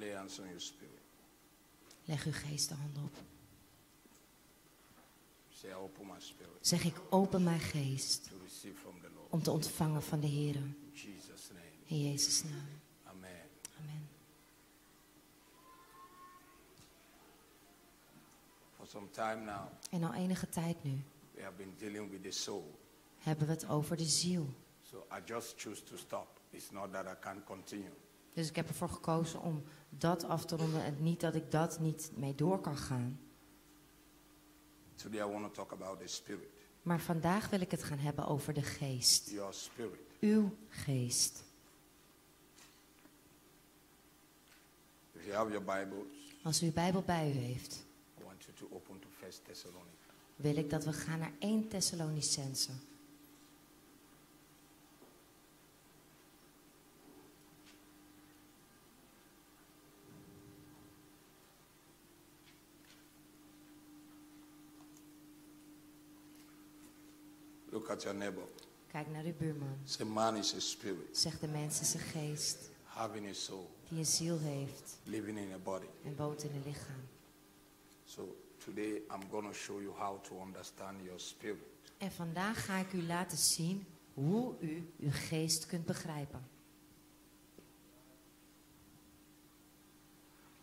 Lay hands on your spirit. Leg uw geest de hand op. Say, open my spirit Zeg ik, open mijn geest to receive from the Lord. om te ontvangen van de Heer. In. In Jezus' naam. Amen. Amen. For some time now, En al enige tijd nu we have been dealing with the soul. hebben we het over de ziel. So I just choose to stop. It's not that I can't continue. Dus ik heb ervoor gekozen om dat af te ronden en niet dat ik dat niet mee door kan gaan. Today I want to talk about the spirit. Maar vandaag wil ik het gaan hebben over de geest. Your spirit. Uw geest. If you have your Bibles, Als u uw Bijbel bij u heeft, I want you to open to First Thessalonians. wil ik dat we gaan naar 1 Thessalonicense. Look at your neighbor. Kijk naar uw buurman. Say, man is a spirit, Zeg de mens is een geest having a soul, die een ziel heeft living in a body. en woont in een lichaam. So today I'm going to show you how to understand your spirit. En vandaag ga ik u laten zien hoe u uw geest kunt begrijpen.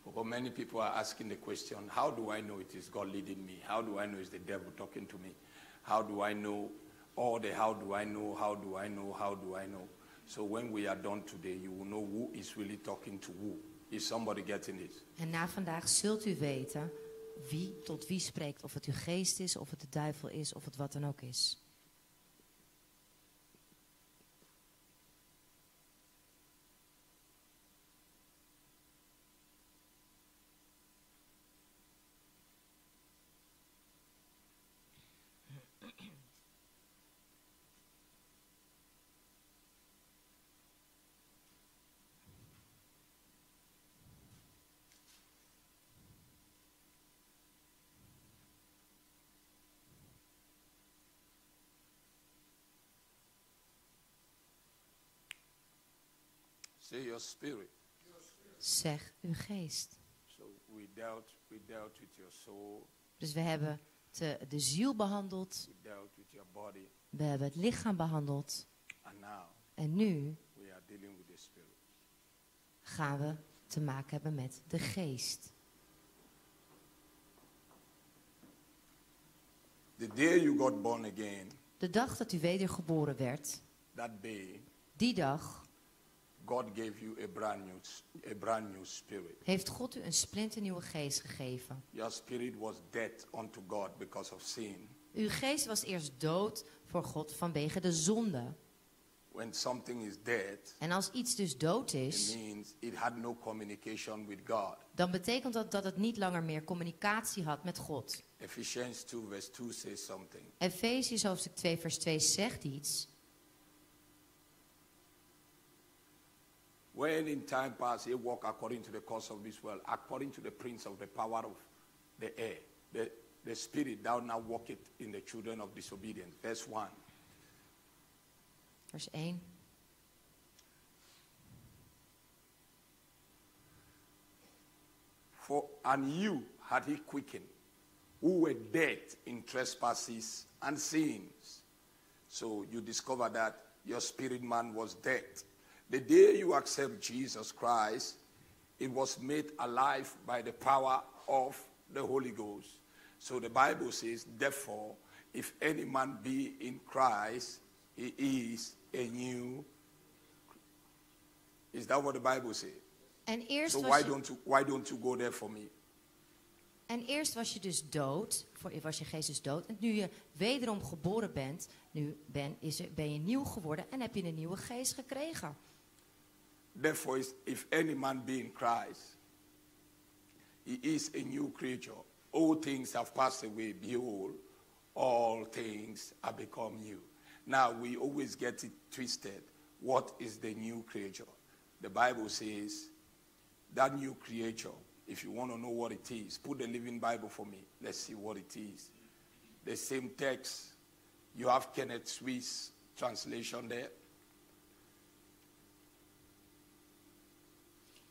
Because many people are asking the question, how do I know it is God leading me? How do I know it's the devil talking to me? How do I know all the how do I know, how do I know, how do I know? So when we are done today, you will know who is really talking to who. Is somebody getting it? En na vandaag zult u weten wie tot wie spreekt. Of het uw geest is, of het de duivel is, of het wat dan ook is. Say your spirit. Zeg uw geest. So we dealt, we dealt with your soul, Dus we hebben te- de ziel behandeld, we dealt with your body, we hebben het lichaam behandeld. and now En nu we are dealing with the spirit. gaan we te maken hebben met de geest. The day you got born again, De dag dat u wedergeboren werd, that day, die dag God gave you a brand new, a brand new spirit. heeft God u een splinternieuwe geest gegeven. Your spirit was dead unto God because of sin. Uw geest was eerst dood voor God vanwege de zonde. When something is dead, En als iets dus dood it is, means it had no communication with God. dan betekent dat dat het niet langer meer communicatie had met God. Ephesians 2 verse 2 says something. Efeziërs hoofdstuk 2 vers 2 zegt iets. When in time past he walked according to the course of this world, according to the prince of the power of the air, the, the spirit thou now walketh in the children of disobedience. Verse 1. Vers 1. For and you had he quickened, who were dead in trespasses and sins. So you discover that your spirit man was dead. The day you accept Jesus Christ, it was made alive by the power of the Holy Ghost. So the Bible says, therefore, if any man be in Christ, he is a new. Is that what the Bible says? En eerst, So why je, don't you why don't you go there for me? en eerst was je dus dood, voor, was je geest dus dood. En nu je wederom geboren bent, nu ben, is er, ben je nieuw geworden en heb je een nieuwe geest gekregen. Therefore, if any man be in Christ, he is a new creature. All things have passed away. Behold, all things are become new. Now we always get it twisted. What is the new creature? The Bible says that new creature. If you want to know what it is, put the Living Bible for me. Let's see what it is. The same text. You have Kenneth Swiss translation there.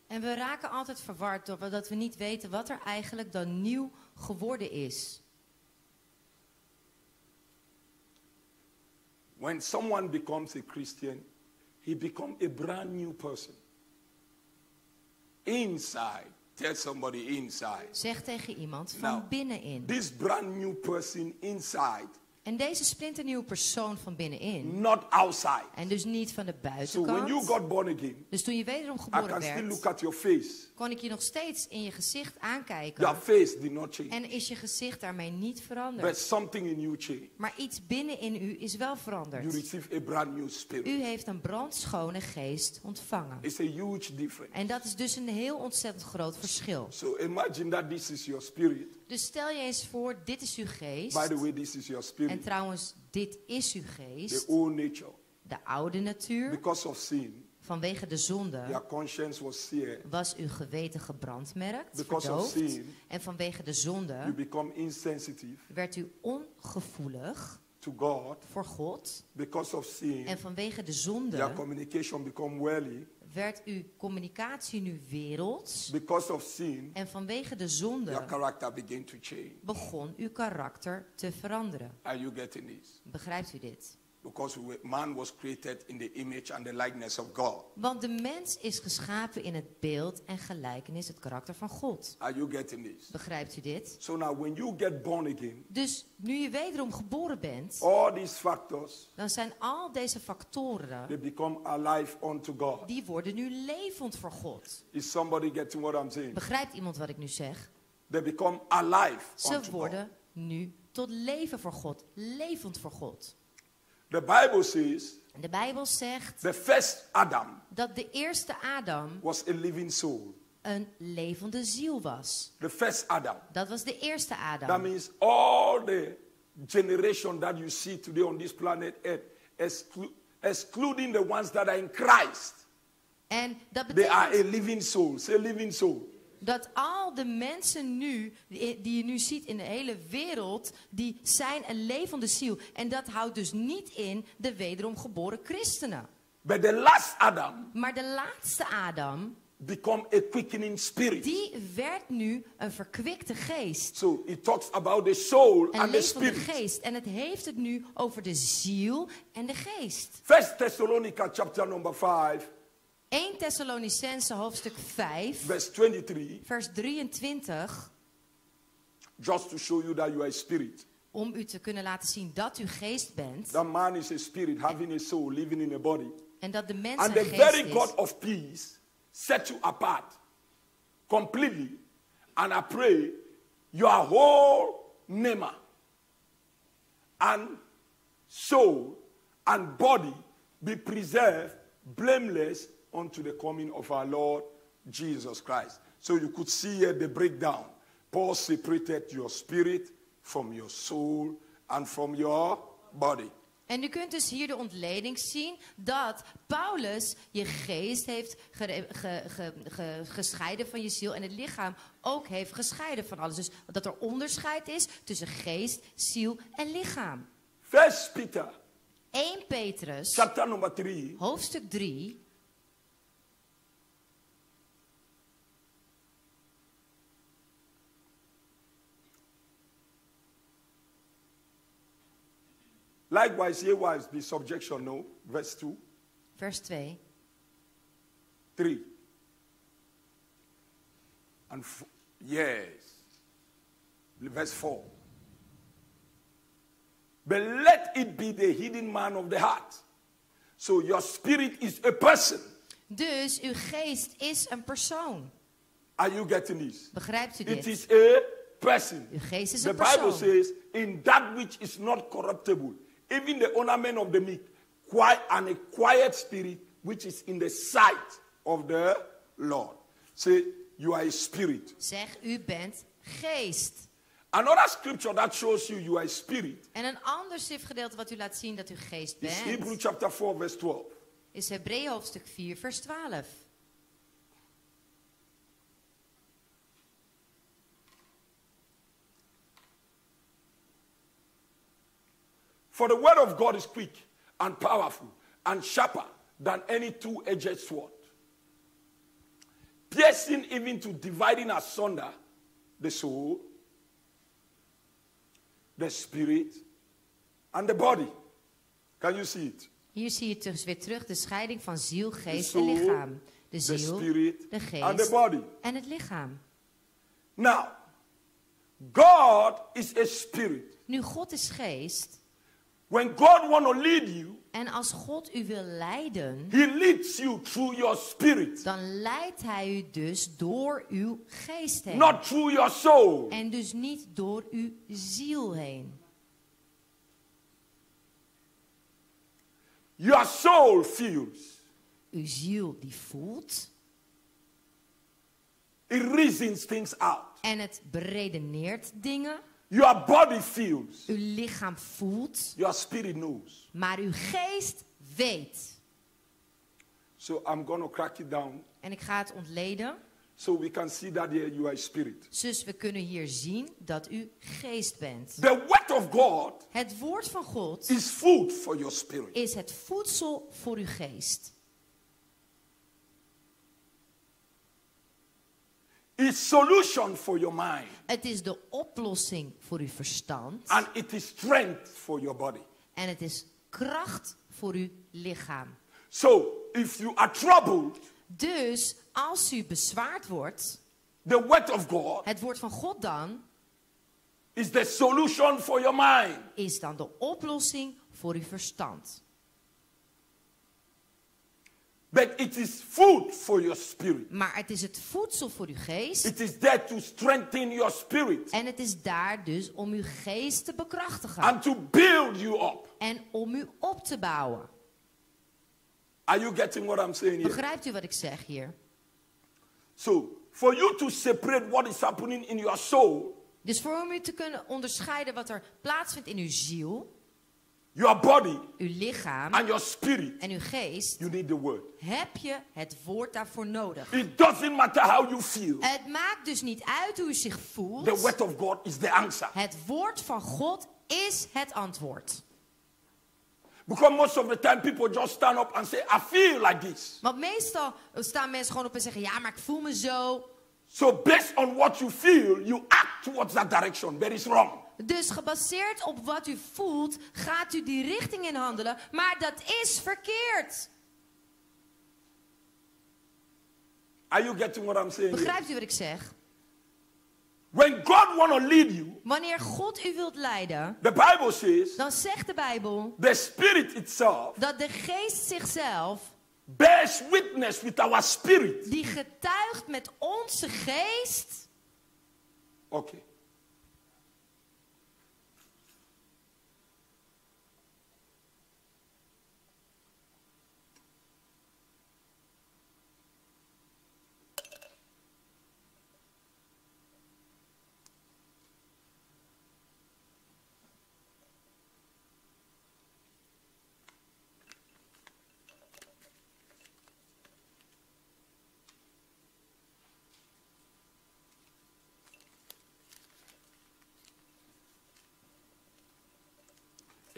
En we raken altijd verward doordat we niet weten wat er eigenlijk dan nieuw geworden is. When someone becomes a Christian, he becomes a brand new person. Inside. Tell somebody inside. Zeg tegen iemand van Nou, binnenin. This brand new person inside, En deze splinternieuwe persoon van binnenin. not outside. En dus niet van de So when you buitenkant. got born again, Dus toen je wederom I geboren can still werd, look at your face. kon ik je nog steeds in je gezicht Your aankijken. face did not change. En is je gezicht daarmee niet But veranderd. something in you changed. Maar iets binnen in u is wel You veranderd. receive a brand new spirit. U heeft een brandschone geest ontvangen. It's a huge difference. En dat is dus een heel ontzettend groot verschil. So imagine that this is your spirit. Dus stel je eens voor, dit is uw geest. By the way, this is your En trouwens, dit is uw The geest. old nature. De oude natuur. Because of sin, Vanwege de zonde your conscience was seared. was uw geweten gebrandmerkt, Because of verdoofd. sin, En vanwege de you zonde become insensitive werd u ongevoelig to God. voor God. Because of sin, En vanwege de your zonde communication become worldly. Werd uw communicatie nu werelds. Because of sin, En vanwege de your zonde character begin to change. begon uw karakter te veranderen. Are you getting this? Begrijpt u dit? Because man was created in the image and the likeness of God. Want de mens is geschapen in het beeld en gelijkenis, het karakter van God. Are you getting this? Begrijpt u dit? So now, when you get born again, Dus nu je wederom geboren bent, all these factors dan zijn al deze factoren, they become alive unto God. die worden nu levend voor God. Is somebody getting what I'm saying? Begrijpt iemand wat ik nu zeg? They become alive Ze unto God. worden nu tot leven voor God, levend voor God. The Bible says de Bijbel zegt the first Adam dat de eerste Adam was a living soul. een levende ziel was. The first Adam. Dat was de eerste That means all the generation that you see today on this planet Earth, exclu- excluding the ones that are in Christ, En dat they are a living soul. Say living soul. Dat al de mensen nu, die je nu ziet in de hele wereld, die zijn een levende ziel. En dat houdt dus niet in de wederom geboren christenen. But the last Adam Maar de laatste Adam, become a quickening spirit. die werd nu een verkwikte geest. So it talks about the soul Een and the spirit. geest. En het heeft het nu over de ziel en de geest. First Thessalonica chapter number 5, 1 Thessalonicense hoofdstuk 5, verse 23, vers 23. just to show you that you are a spirit. Om u te kunnen laten zien dat u geest bent. That man is a spirit having a soul living in a body. En dat de mens And the geest very is. God of peace set you apart completely. And I pray your whole name and soul and body be preserved blameless unto the coming of our Lord Jesus Christ. So you could see here the breakdown. Paul separated your spirit from your soul and from your body. En u kunt dus hier de ontleding zien dat Paulus je geest heeft gere- ge- ge- ge- gescheiden van je ziel en het lichaam ook heeft gescheiden van alles. Dus dat er onderscheid is tussen geest, ziel en lichaam. First Peter 1 Petrus, chapter number 3 hoofdstuk 3, Likewise, ye wives, be subjection, no. Verse 2, vers 2. 3. And yes. Verse 4. But let it be the hidden man of the heart. So your spirit is a person. Dus uw geest is een persoon. Are you getting this? Begrijpt u dit? is a person. Uw geest is The een Bible says, in that which is not corruptible, even the ornament of the meek, quiet and a quiet spirit, which is in the sight of the Lord. Say, you are a spirit. Zeg, u bent geest. Another scripture that shows you you are a spirit En een ander schriftgedeelte wat u laat zien dat u geest is Hebrew bent, chapter 4, verse 12. is Hebreeën hoofdstuk 4, vers 12. For the word of God is quick and powerful and sharper than any two edged sword, piercing even to dividing asunder the soul, the spirit, and the body. Can you see it? Hier zie je dus weer terug de scheiding van ziel, geest en lichaam. De the ziel, spirit, de and the geest body. en het lichaam. Now, God is a spirit. Nu, God is geest. When God want to lead you, En als God u wil leiden, He leads you through your spirit, dan leidt hij u dus door uw geest heen. not through your soul. En dus niet door uw ziel heen. Your soul feels, Uw ziel die voelt it reasons things out. en het beredeneert dingen. Your body feels, Uw lichaam voelt, your spirit knows. maar uw geest weet. So I'm to crack it down En ik ga het ontleden. so we can see that you are a spirit. Dus we kunnen hier zien dat u geest bent. The word of God Het woord van God is food for your spirit. is het voedsel voor uw geest. It's solution for your mind. Het is de oplossing voor uw verstand. And it is strength for your body. En het is kracht voor uw lichaam. So if you are troubled, Dus als u bezwaard wordt, the word of God het woord van God dan, is the solution for your mind. is dan de oplossing voor uw verstand. But it is food for your spirit. Maar het is het voedsel voor uw geest. It is there to strengthen your spirit En het is daar dus om uw geest te bekrachtigen. and to build you up. En om u op te bouwen. Are you getting what I'm saying here? Begrijpt u wat ik zeg hier? So, for you to separate what is happening in your soul, Dus voor om u te kunnen onderscheiden wat er plaatsvindt in uw ziel, your body, uw lichaam and your spirit, en uw geest, you need the word. heb je het woord daarvoor nodig. It doesn't matter how you feel. Het maakt dus niet uit hoe u zich voelt. The word of God is the answer. Het woord van God is het antwoord. Because most of the time people just stand up and say, I feel like this. Want meestal staan mensen gewoon op en zeggen: Ja, maar ik voel me zo. So based on what you feel, you act towards that direction. That is wrong. Dus gebaseerd op wat u voelt, gaat u die richting in handelen. Maar dat is verkeerd. Are you getting what I'm saying? here? Begrijpt u wat ik zeg? When God want to lead you, Wanneer God u wilt leiden, the Bible says dan zegt de Bijbel the Spirit itself dat de geest zichzelf, bears witness with our spirit. die getuigt met onze geest. Okay.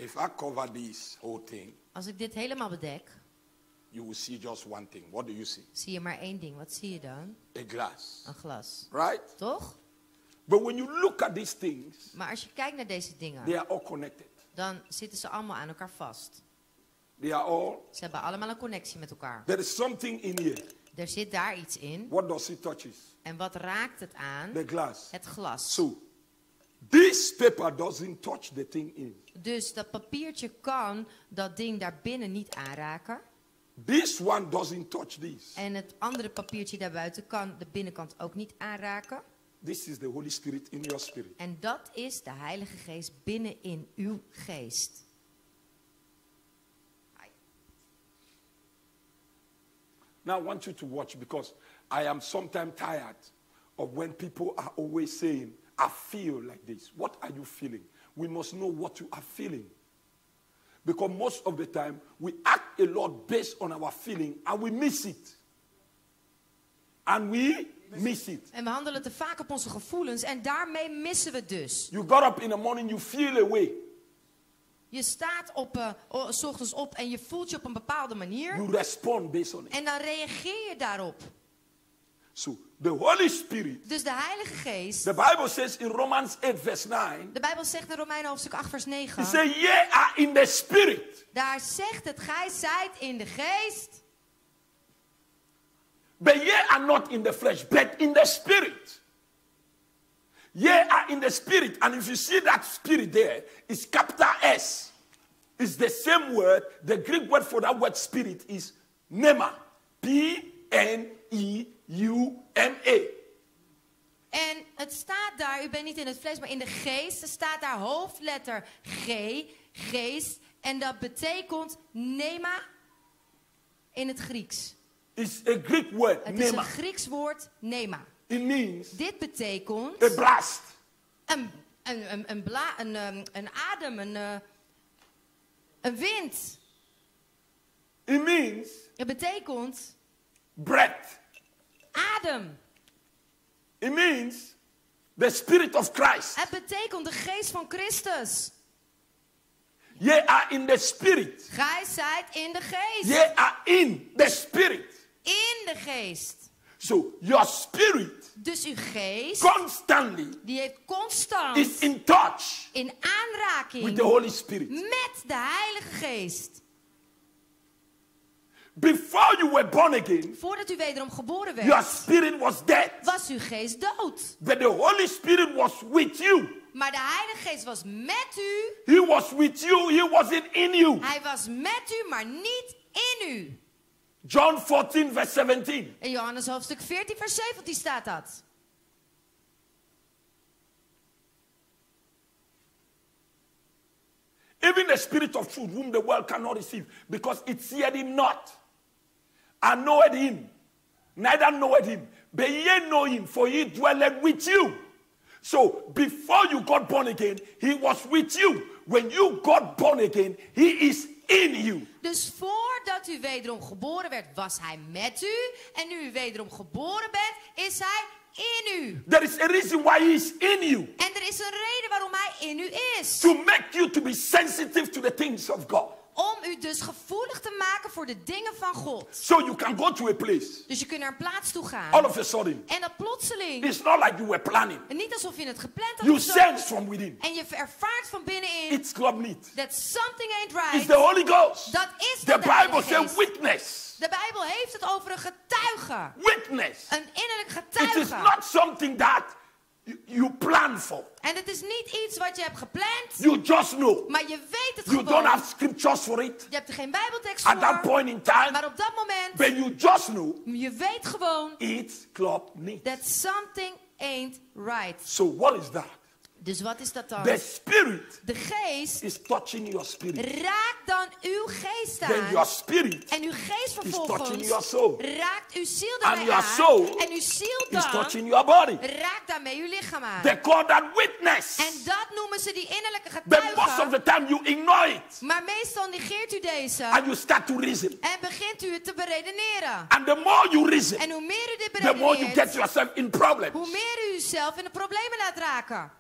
If I cover this whole thing, Als ik dit helemaal bedek, you will see just one thing. What do you see? zie je maar één ding. Wat zie je dan? A glass. Een glas. Right? Toch? But when you look at these things, Maar als je kijkt naar deze dingen, they are all connected. dan zitten ze allemaal aan elkaar vast. They are all. Ze hebben allemaal een connectie met elkaar. There is something in here. Er zit daar iets in. What does it touches? En wat raakt het aan? The glass. Het glas. So, this paper doesn't touch the thing in. Dus dat papiertje kan dat ding daar binnen niet aanraken. This one doesn't touch this. En het andere papiertje daarbuiten kan de binnenkant ook niet aanraken. This is the Holy Spirit in your spirit. En dat is de Heilige Geest binnen in uw geest. Now I want you to watch because I am sometimes tired of when people are always saying, I feel like this. What are you feeling? We must know what you are feeling. Because most of the time we act a lot based on our feeling and we miss it. And we miss it. En we handelen te vaak op onze gevoelens en daarmee missen we het dus. You got up in the morning, you feel a way. Je staat op, o- s ochtends op en je voelt je op een bepaalde manier. You respond based on it. En dan reageer je daarop. So the Holy Spirit, Dus de Heilige Geest. the Bible says in Romans 8, verse 9, De Bijbel zegt in Romeinen hoofdstuk 8 vers He 9. said, Ye are in the spirit, Daar zegt het, gij zijt in de geest. but ye are not in the flesh, but in the spirit. Ye are in the spirit, and if you see that spirit there, it's capital S. It's the same word. The Greek word for that word spirit is pneuma. P N E U En het staat daar, u bent niet in het vlees, maar in de geest. Er staat daar hoofdletter G, geest. En dat betekent nema in het Grieks. It's a Greek word, Het is een. Grieks woord nema. It means Dit betekent a blast. een, een, een, een, bla, een, een adem, een, eh, een wind. It means Het betekent breath. Adem. It means the spirit of Christ. Het betekent de geest van Christus. Ye are in the spirit. Gij zijt in de geest. Ye are in the spirit. In de geest. So your spirit Dus uw geest, constantly die heeft constant is in touch in with the aanraking Holy Spirit. met de Heilige Geest. Before you were born again, Voordat u wederom geboren your werd, spirit was dead. was uw geest dood. But the Holy Spirit was with you. Maar de Heilige Geest was met u. He was with you. He wasn't in you. Hij was met u, maar niet in u. John 14, verse 17. In Johannes hoofdstuk 14, vers 17 staat dat. Even the spirit of truth, whom the world cannot receive, because it seeth him not, and knoweth him, neither knoweth him, but ye know him, for he dwelleth with you. So before you got born again, he was with you. When you got born again, he is in you. Dus voordat u wederom geboren werd, was hij met u. En nu u wederom geboren bent, is hij in u. There is a reason why he is in you En er is een reden waarom hij in u is. to make you to be sensitive to the things of God. Om u dus gevoelig te maken voor de dingen van God. So you can go to a place Dus je kunt naar een plaats toe all gaan. of a sudden. En dat plotseling. It's not like you were planning. En niet alsof je het gepland had You sense from within. En je ervaart van binnenin. It's club meet. That something ain't It's right. the Holy Ghost. Dat is The de Bible Heilige says witness. De Bijbel heeft het over een getuige. Witness. Een innerlijk It is getuige. not something that you, you plan for. En het is niet iets wat je hebt gepland. You just know. Maar je weet het You don't gewoon. have scriptures for it Je hebt er geen bijbeltekst at that voor. point in time. Maar op dat moment, But you just know je weet gewoon it's club meet. that something ain't right. So what is that? Dus wat is dat dan? The spirit De geest is touching your spirit. raakt dan uw geest Then your aan. spirit En uw geest touching vervolgens your soul. raakt uw ziel And daarmee your aan. soul En uw ziel is dan touching your body. raakt daarmee uw lichaam aan. They call that witness. En dat noemen ze die innerlijke But most of the time you ignore it Maar meestal negeert u deze. and you start to reason. En begint u het te beredeneren. And the more you reason, En hoe meer u dit the more you get beredeneert, yourself in problems. hoe meer u uzelf in de problemen laat raken.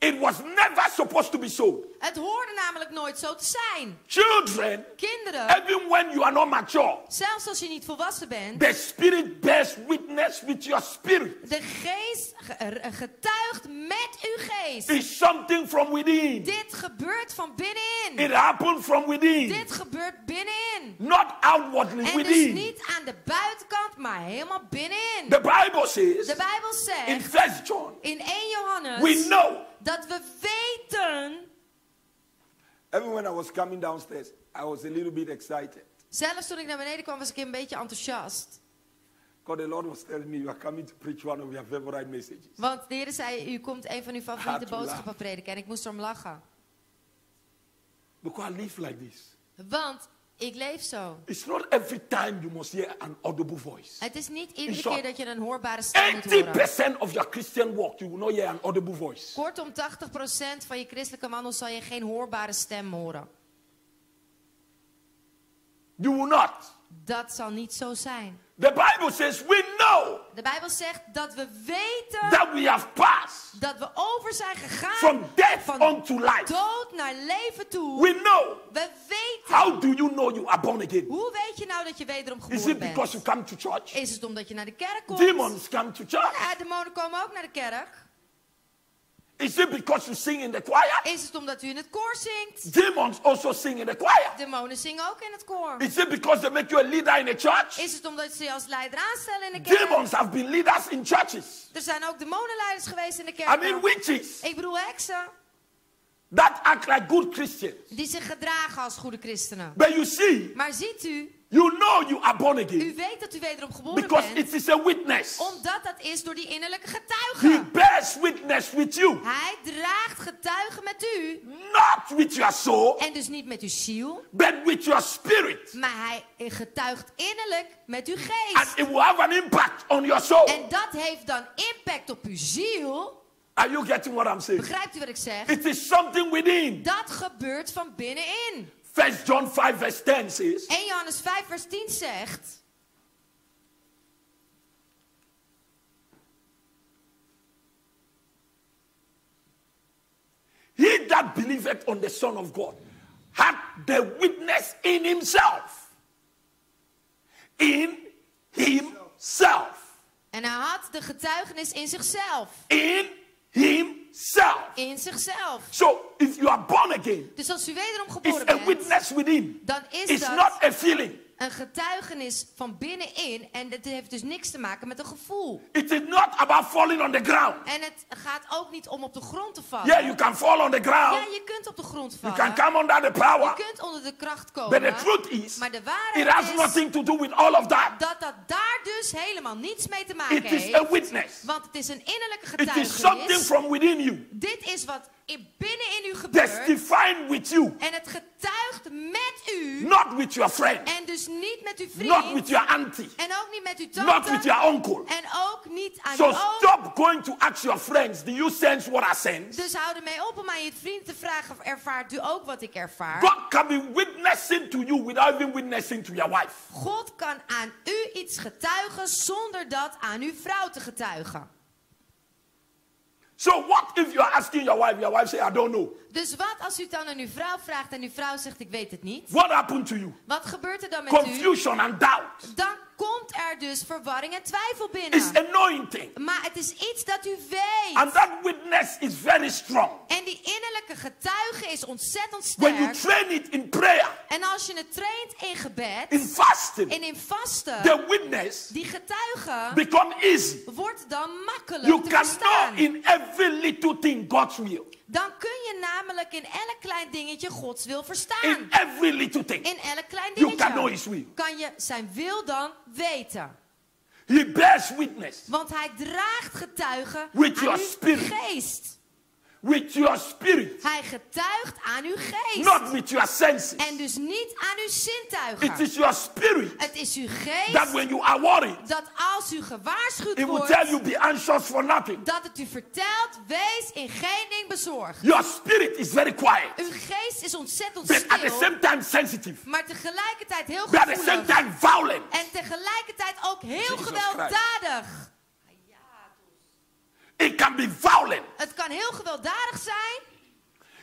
It was never supposed to be so. Het hoorde namelijk nooit zo te zijn. Children, Kinderen, even when you are not mature, zelfs als je niet volwassen bent, the spirit bears witness with your spirit. de geest ge- getuigt met uw geest. It's something from within. Dit gebeurt van binnenin. It happened from within, Dit gebeurt binnenin. not outwardly En dus within. niet aan de buitenkant, maar helemaal binnenin. The Bible says De Bijbel in zegt First John, in 1 Johannes we know. dat we weten, Even when I was coming downstairs, I was a little bit excited. zelfs toen ik naar beneden kwam was ik een beetje enthousiast. Because the Lord was telling me you are coming to preach one of your favorite messages. Want de Heer zei, u komt een van uw favoriete boodschappen prediken. En ik moest erom lachen. Because I live like this. Want ik leef zo. It's not every time you must hear an audible voice. Het is niet iedere keer dat je een hoorbare stem moet horen. 80% of your Christian walk, you will not hear an audible voice. Kortom, 80% van je christelijke wandel zal je geen hoorbare stem horen. You will not. Dat zal niet zo zijn. The Bible says we know De Bijbel zegt dat we weten that we have passed dat we over zijn gegaan from death van unto life. dood naar leven toe. We know. We weten. How do you know you are born again? Hoe weet je nou dat je wederom Is geboren it because you bent? come to church? Is het omdat je naar de kerk komt? Demons come to church. Ja, demonen komen ook naar de kerk. Is it because you sing in the choir? Is het omdat u in het koor zingt? Demons also sing in the choir. Demonen zingen ook in het koor. Is it because they make you a leader in a church? Is het omdat ze je als leider aanstellen in de kerk? Demons have been leaders in churches. Er zijn ook demonenleiders geweest in de I kerk. mean witches Ik bedoel heksen. That act like good Christians. Die zich gedragen als goede christenen. But you see, Maar ziet u, you know you are born u again weet dat u wederom geboren because bent. it is a witness. Omdat dat is door die innerlijke He getuige. bears witness with you, Hij draagt getuigen met u. not with your soul, En dus niet met uw ziel. but with your spirit. Maar hij getuigt innerlijk met uw And geest. it will have an impact on your soul. En dat heeft dan impact op uw ziel. Are you getting what I'm saying? Begrijpt u wat ik zeg? It is something within. Dat gebeurt van binnenin. First John 5 verse 10 says, 1 Johannes 5 vers 10 zegt... He that believeth on the Son of God hath the witness in himself. In himself. En hij had de getuigenis in zichzelf. In himself. In zichzelf. So if you are born again, Dus als u wederom it's geboren a bent, witness within. dan is It's dat not a feeling. Een getuigenis van binnenin. En het heeft dus niks te maken met een gevoel. It is not about falling on the ground. En het gaat ook niet om op de grond te vallen. Yeah, you can fall on the Ja, ground. je kunt op de grond You vallen. can come under the Je power. kunt onder de kracht But komen. the truth is, maar de it waarheid has is nothing to do with all of that. dat dat daar dus helemaal niets mee te maken It is heeft. a witness. Want het is een innerlijke It is something getuigenis. from within you. Dit is wat in- binnenin u gebeurt. Testifying with you. En het getuigt met u. Not with your friend. En dus niet met uw Not with vriend. your auntie. En ook niet met uw Not with tante. your uncle. En ook niet aan So uw oom. stop going to ask your friends, do you sense what I sense? Dus hou ermee op om aan je vriend te vragen, ervaart u ook wat ik ervaar? God can be witnessing to you without even witnessing to your wife. God kan aan u iets getuigen zonder dat aan uw vrouw te getuigen. So what if you're asking your wife, your wife say, I don't know. Dus wat als u het dan aan uw vrouw vraagt en uw vrouw zegt ik weet het niet? What happened to you? Wat gebeurt er dan met u? Confusion and doubt. Dan komt er dus verwarring en twijfel It's binnen. anointing. Maar het is iets dat u weet. And that witness is very strong. En die innerlijke getuige is ontzettend When you sterk. train it in prayer, En als je het traint in gebed in fasting, en in vasten, the witness die getuige become easy. wordt dan makkelijk You te can verstaan. know in every little thing God's will. Dan kun je namelijk in elk klein dingetje Gods wil verstaan. In every little thing. In elk klein You can know dingetje his will. kan je zijn wil dan weten. He bears witness Want hij draagt getuigen With aan your uw spirit. geest. With your spirit, Hij getuigt aan uw geest. not with your senses. En dus niet aan uw It zintuigen. is your spirit Het is uw that geest when you are worried, dat als u gewaarschuwd it will wordt, tell you be anxious for nothing. dat het u vertelt, wees in geen ding bezorgd. Your spirit is very quiet, Uw geest is ontzettend but at the stil, same time sensitive, maar tegelijkertijd heel but at the same gevoelig. time violent. En tegelijkertijd ook heel Jesus gewelddadig. It can be violent. Het kan heel gewelddadig zijn.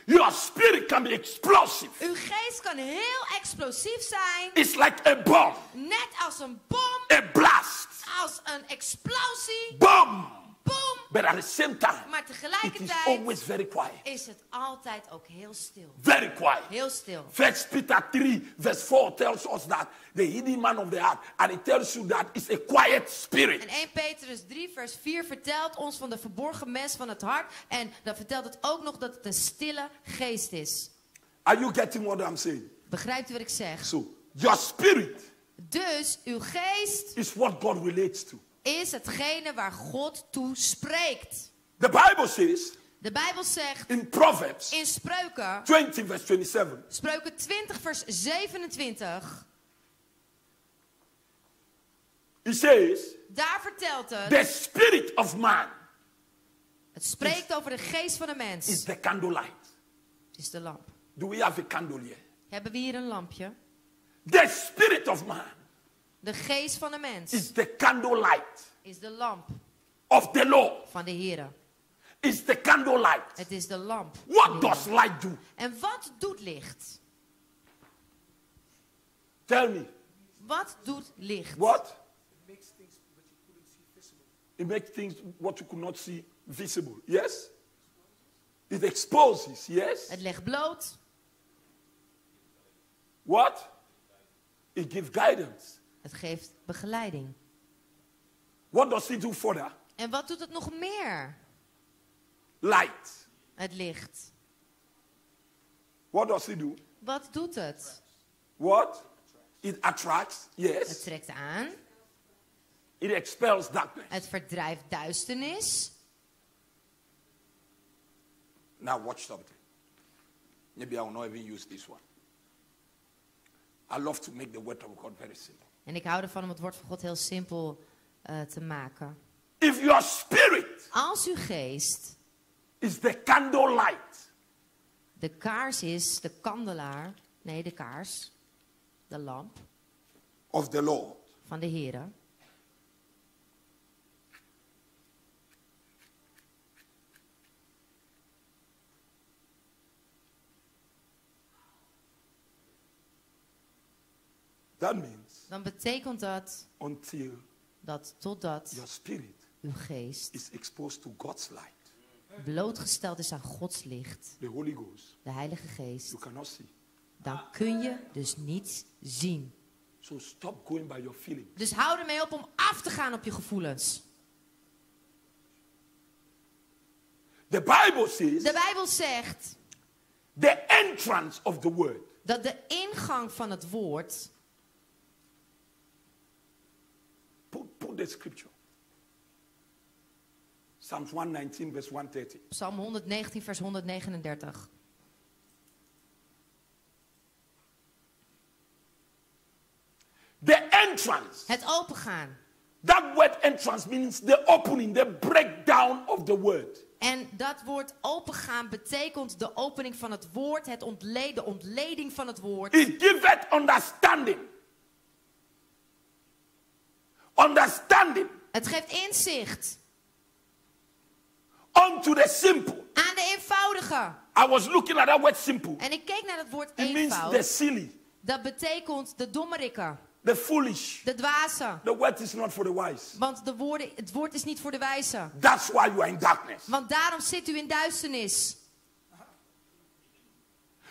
Your spirit can be explosive. Uw geest kan heel explosief zijn. It's like a bomb, Net als een bom, a blast, als een explosie. bomb. Boom. But at the same time, Maar it is tegelijkertijd always very quiet. is het altijd ook heel stil. Very quiet. Heel stil. First Peter 3, verse 4 tells us that the hidden man of the heart, and it tells you that it's a quiet spirit. En 1 Petrus 3 vers 4 vertelt ons van de verborgen mes van het hart. En dan vertelt het ook nog dat het een stille geest is. Are you getting what I'm saying? Begrijpt u wat ik zeg? So, your spirit Dus uw geest is what God relates to. Is hetgene waar God toe spreekt. The Bible says De Bijbel zegt in Proverbs in Spreuken, 20, verse 27, Spreuken 20 vers 27, it says, daar vertelt het, The spirit of man het spreekt over de geest van de is mens. the candlelight. Het is de lamp. Do we have a candle here? Hebben we hier een lampje? The spirit of man De geest van de mens is the candlelight is de lamp of the law. van de Here. Is the candlelight. Het is de lamp. What does light do? En wat doet licht? Tell me. Wat doet licht? What? It makes things what you could not see visible. Yes? It exposes. Yes? Het legt bloot. What? It gives guidance. Het geeft begeleiding. What does it do further? En wat doet het nog meer? Light. Het licht. What does it do? Wat doet het? What? It attracts. Het Yes. trekt aan. It expels darkness. Het verdrijft duisternis. Now watch something. Maybe I will not even use this one. I love to make the word of God very simple. En ik hou ervan om het woord van God heel simpel eh, te maken. If your spirit Als uw geest is the candlelight, de kaars is, de kandelaar, nee de kaars, de lamp of the Lord, van de Here. that means Dan betekent dat until dat totdat your spirit uw geest is exposed to God's light, blootgesteld is aan Gods licht, the Holy Ghost, de Heilige Geest, you cannot see. dan kun je dus niets zien. So stop going by your feeling. Dus hou ermee op om af te gaan op je gevoelens. The Bible says De Bijbel zegt the entrance of the word dat de ingang van het woord. Put, put the scripture. Psalms 119, verse 130. Psalm 119, vers 139. The entrance. Het opengaan. That word entrance means the opening, the breakdown of the word. En dat woord opengaan betekent de opening van het woord, het ontleden, de ontleding van het woord. It giveth understanding. Understanding Het geeft inzicht unto the simple. aan de eenvoudige. I was looking at that word simple. En ik keek naar het woord It means the eenvoud. silly, Dat betekent de dommerikken, the foolish. de dwazen. The word is not for the wise. Want de woorden, het woord is niet voor de wijze. That's why you are in darkness. Want daarom zit u in duisternis.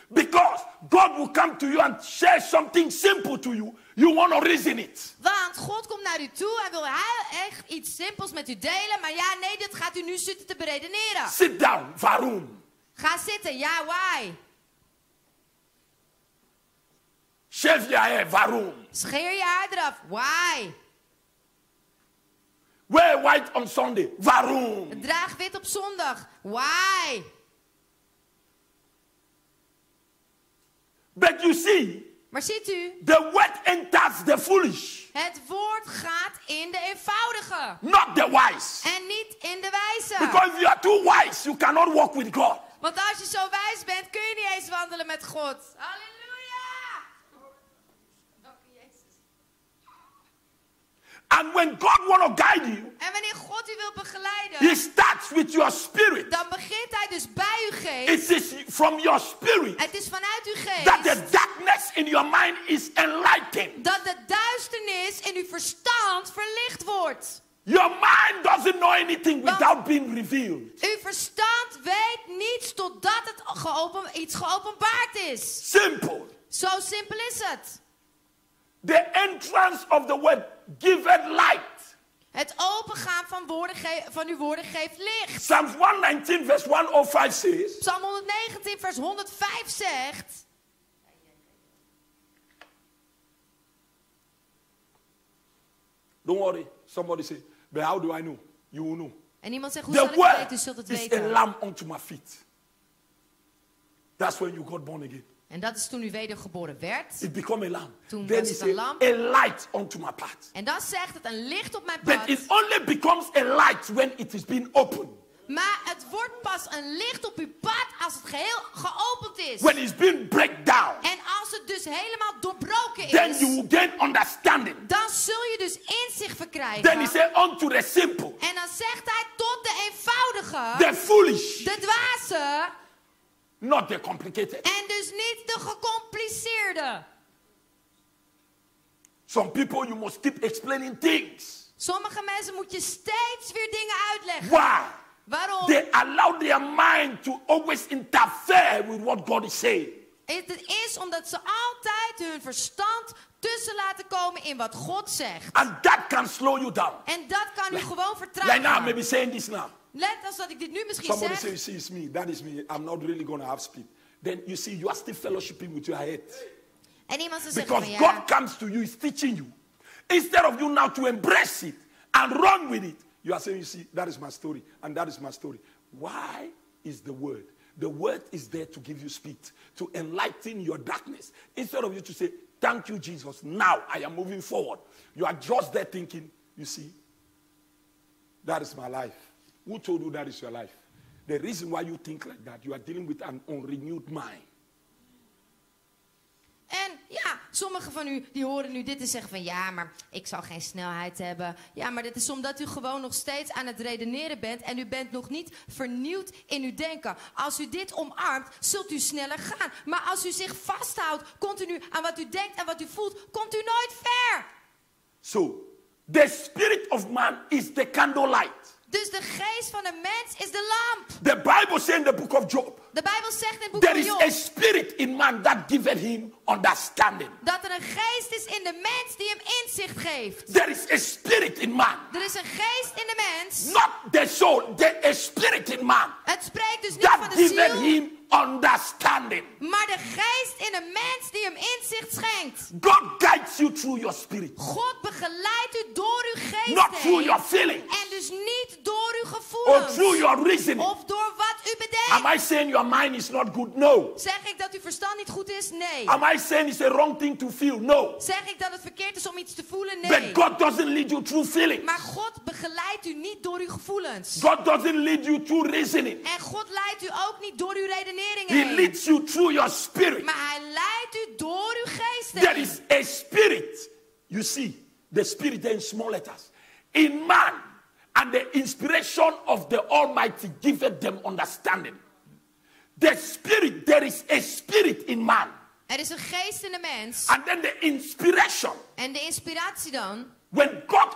Because God will come to you and share something simple to you. You want to reason it. Want God komt naar u toe en wil hij echt iets simpels met u delen. Maar ja, nee, dit gaat u nu zitten te beredeneren. Sit down, Varum. Ga zitten, ja, why? Shave hair, Varum. Scheer je haar eraf, why? Wear white on Sunday, Varum. Draag wit op zondag, why? But you see, Maar ziet u, the word enters the foolish, het woord gaat in de eenvoudige. not the wise. En niet in de wijze. Because if you are too wise, you cannot walk with God. Want als je zo wijs bent, kun je niet eens wandelen met God. Halleluja! Dank u, Jezus. And when God want to guide you, En wanneer God u wil begeleiden, He starts with your spirit. dan begint hij dus bij uw geest. It is from your spirit Het is vanuit uw that geest the darkness in your mind is enlightened. dat de duisternis in uw verstand verlicht wordt. Your mind doesn't know anything without being revealed. Uw verstand weet niets totdat het geopen, iets geopenbaard is. Simple. Zo simpel is het. The entrance of the word giveth light. Het opengaan van, woorden van uw woorden geeft licht. Psalms 119, verse 105 says, Psalm 119, vers 105 zegt. Don't worry. Somebody say, but how do I know? You will know. En iemand zegt, hoe zal The ik het weten? word U zult het is a weten. lamp unto my feet. That's when you got born again. En dat is toen u wedergeboren werd. It become a lamp. Toen then was een a, lamp. a light unto my path. En dan zegt het een licht op mijn But pad. it only becomes a light when it is being opened. Maar het wordt pas een licht op uw pad als het geheel geopend is. When it's being break down. En als het dus helemaal doorbroken then is, you will gain understanding. dan zul je dus inzicht Then he verkrijgen. said, Unto the simple, En dan zegt hij tot de eenvoudige, the foolish, de dwaze, not the complicated. en dus niet de gecompliceerde. Some people, you must keep explaining things. Sommige mensen moet je steeds weer dingen uitleggen. Why? Waarom? They allow their mind to always interfere with what God is saying. Het is omdat ze altijd hun verstand tussen laten komen in wat God zegt. And that can slow you down. En dat kan u gewoon Like now, vertragen. maybe saying this now. Let als dat ik dit nu misschien Somebody zeg. you see, it's me. That is me. I'm not really going to have speed. Then you see, you are still fellowshipping with your head. En iemand zeggen Because van ja, God comes to you, is teaching you. Instead of you now to embrace it and run with it, you are saying, you see, that is my story, and that is my story. Why is the word? The word is there to give you speed, to enlighten your darkness. Instead of you to say, Thank you, Jesus. Now I am moving forward. You are just there thinking, you see, that is my life. Who told you that is your life? The reason why you think like that, you are dealing with an unrenewed mind. Sommigen van u die horen nu dit en zeggen van ja, maar ik zal geen snelheid hebben. Ja, maar dat is omdat u gewoon nog steeds aan het redeneren bent en u bent nog niet vernieuwd in uw denken. Als u dit omarmt, zult u sneller gaan. Maar als u zich vasthoudt continu aan wat u denkt en wat u voelt, komt u nooit ver. So, the spirit of man is the candlelight. Dus de geest van een mens is de lamp. The Bible says in the book of Job, De Bijbel zegt in het boek there van is Job a spirit in man that giveth him understanding. dat er een geest is in de mens die hem inzicht geeft. There is a spirit in man, Er is een geest in de mens. not the soul, there a spirit in man Het spreekt dus niet that van de giveth ziel, him understanding. maar de geest in een mens die hem inzicht schenkt. God guides you through your spirit, God begeleidt u door uw geest not through your feelings En dus niet door uw or gevoelens. through your reasoning. Of door wat u Am bedenkt. I saying your mind is not good? No. Zeg ik dat uw verstand niet goed is? Nee. Am I saying it's a wrong thing to feel? No. Zeg ik dat het verkeerd is om iets te voelen? But Nee. God doesn't lead you through feelings. Maar God begeleidt u niet door uw gevoelens. God doesn't lead you through reasoning. En God leidt u ook niet door uw redeneringen He heen. leads you through your spirit. Maar hij leidt u door uw geest There heen. is a spirit. You see, the spirit there in small letters. In man, and the inspiration of the Almighty giveth them understanding. The spirit, there is a spirit in man. Er is een geest in de mens. And then the inspiration, En de inspiratie dan, when God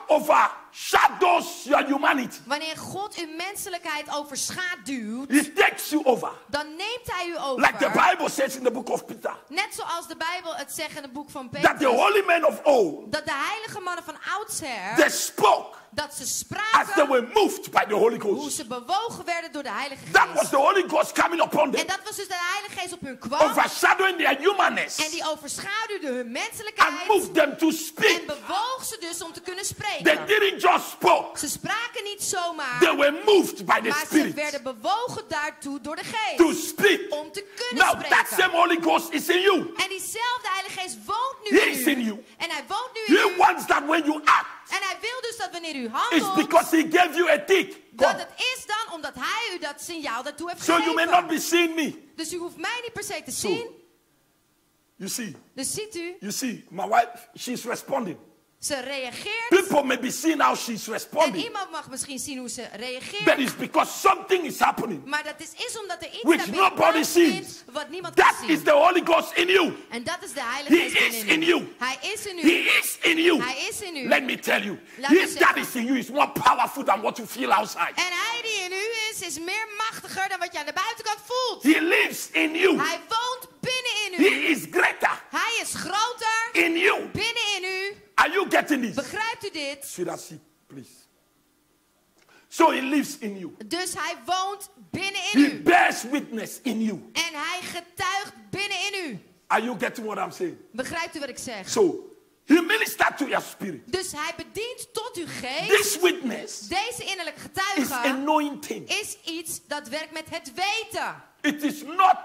overshadows your humanity, wanneer God uw menselijkheid overschaduwt, He takes you over. dan neemt hij u over. Like the Bible says in the book of Peter, Net zoals de Bijbel het zegt in het boek van that the holy men of old, Dat de heilige mannen van oudsher, they spoke dat ze as they spraken were moved by the Holy hoe Ghost. ze bewogen werden door de heilige That was geest. the Holy Ghost coming upon them, En dat was dus de heilige geest op hun kwam. overshadowing their humanness, En die overschaduwde hun and menselijkheid. moved them to En speak. bewoog ze dus om te kunnen They spreken. didn't just spoke, Ze spraken niet zomaar, they were moved by the maar ze Spirit werden bewogen daartoe door de to geest. speak. Om te kunnen Now, that same spreken. Holy Ghost is in you. En diezelfde heilige geest woont nu He is in in you. En hij woont nu in He u. wants that when you act, En hij wil dus dat wanneer u it's handelt, because He gave you a tick. dat het is dan omdat hij u dat signaal daartoe heeft So you may not gegeven. be seeing me. Dus u hoeft mij niet per se te So, zien. you see, Dus ziet u, you see, my wife, she's responding. Ze reageert. People may be seeing how she's En responding, iemand mag misschien zien hoe ze but reageert. it's because something is happening. Maar dat is, is omdat er iets Which nobody sees. wat niemand That kan is zien. the Holy Ghost in you. En dat is de Heilige He Geest is binnen in u. you. Hij is in He u. is in you. Hij is in u. Let me tell you, Laat His that is in you is more powerful than what you feel outside. En hij die in u is, is meer machtiger dan wat je aan de buitenkant voelt. He lives in you. Hij woont binnen in He u. is greater Hij is groter in you. binnen in u. Are you getting this? Begrijpt u dit? Should I see, please? So he lives in you. Dus hij woont binnen in He u. bears witness in you. En hij getuigt binnen in u. Are you getting what I'm saying? Begrijpt u wat ik zeg? So he ministers to your spirit. Dus hij bedient tot uw geest. This witness Deze innerlijke is getuige anointing. is iets dat werkt met het weten. It is not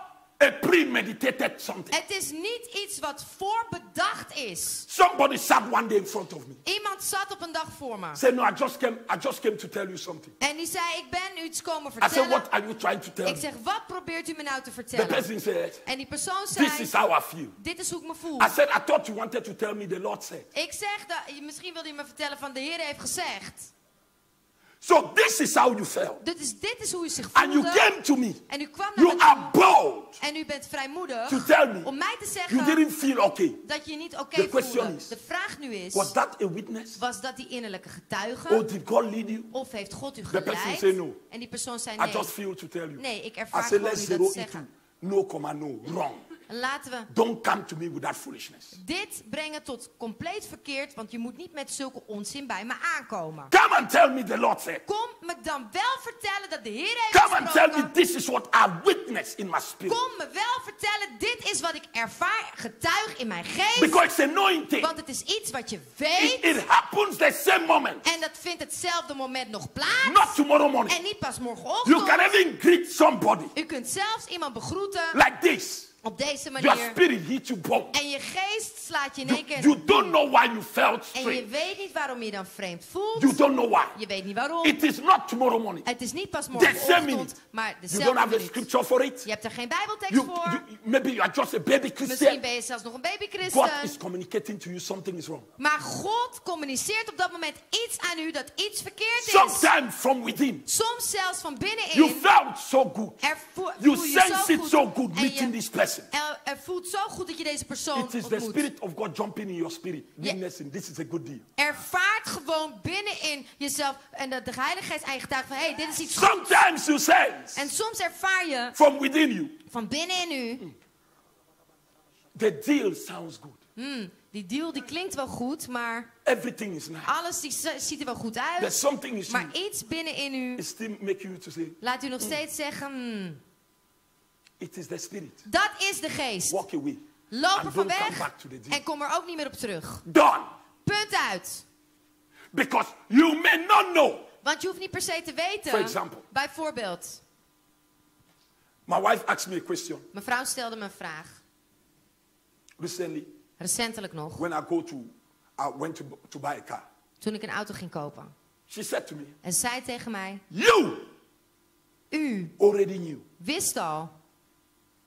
a premeditated something. Het is niet iets wat voorbedacht is. Somebody sat one day in front of me. Iemand zat op een dag voor me. Said, No, I just came, I just came to tell you something. En die zei, ik ben u iets komen I said, vertellen. What are you trying to tell Ik me? zeg, wat probeert u me nou te The vertellen? person said, En die persoon This zei, is how I feel. dit is hoe ik me voel. I said, I thought you wanted to tell me the Lord said. Ik zeg, dat, misschien wilde hij me vertellen van de Heer heeft gezegd. So this is how you felt. Dit is, dit is hoe u zich And you voelde. came to me. En u kwam naar You me are bold En u bent vrijmoedig to tell me om mij te you zeggen didn't feel okay. dat je niet oké The question voelde. is, De vraag nu is, Was that a witness? was dat die innerlijke getuige? Or did God lead you? Of heeft God u person geleid? say no. En die persoon zei I nee. just feel to tell you. Nee, ik I ervaar said, gewoon let's u dat zeggen. no comma no. Wrong. En laten we Don't come to me with that foolishness. dit brengen tot compleet verkeerd, want je moet niet met zulke onzin bij me aankomen. Come and tell me the Lord said. Kom me dan wel vertellen dat de Heer heeft Come and tell me this is what I witnessed in my spirit. Kom me wel vertellen, dit is wat ik ervaar, getuig in mijn geest. Because it's anointing. Want het is iets wat je It, weet. it happens the same moment. En dat vindt hetzelfde moment nog plaats. Not tomorrow morning. En niet pas You morgenochtend. can even greet somebody U kunt zelfs iemand begroeten like this. Op deze Your manier. spirit hit you bomb. En je geest slaat je in You, één keer. you don't know why you felt En je strange. weet niet waarom je dan vreemd voelt. You don't know why. Je weet niet waarom. It is not tomorrow morning. Het is niet pas The morgenochtend, maar You don't dezelfde have a minuut. scripture for it. Je hebt er geen bijbeltekst You, voor. you, maybe you are just a baby Misschien Christian. ben je zelfs nog een God babychristen. is communicating to you something is wrong. Maar God communiceert op dat moment iets aan u dat iets verkeerd is. Sometimes from within, Soms zelfs van you binnenin. felt so good. Er voel, You voel sense zo it goed. so good meeting this person. Er, er voelt zo goed dat je deze persoon It is the ontmoet. spirit of God jumping in your spirit, witnessing this is a good deal. Ervaart gewoon binnenin jezelf en de, de Heilige Geest eigen getuige van hey, dit is iets. Sometimes you sense En soms ervaar je from within you, van binnenin u, the deal sounds good. hmm, die deal die klinkt wel goed, maar Everything is nice. alles die, ziet er wel goed uit. something is Maar iets binnenin u it still make you to say, laat u nog steeds zeggen, hmm, it is the spirit. dat is de geest. Walk away. Loop er van weg en kom er ook niet meer op terug. Done. Punt uit. Because you may not know. Want je hoeft niet per se te weten. For example. Bijvoorbeeld, My wife asked me a question mijn vrouw stelde me een vraag. recently Recentelijk nog. when I go to, I went to, to buy a car. Toen ik een auto ging kopen. She said to me, En zei tegen mij, You u already knew wist al,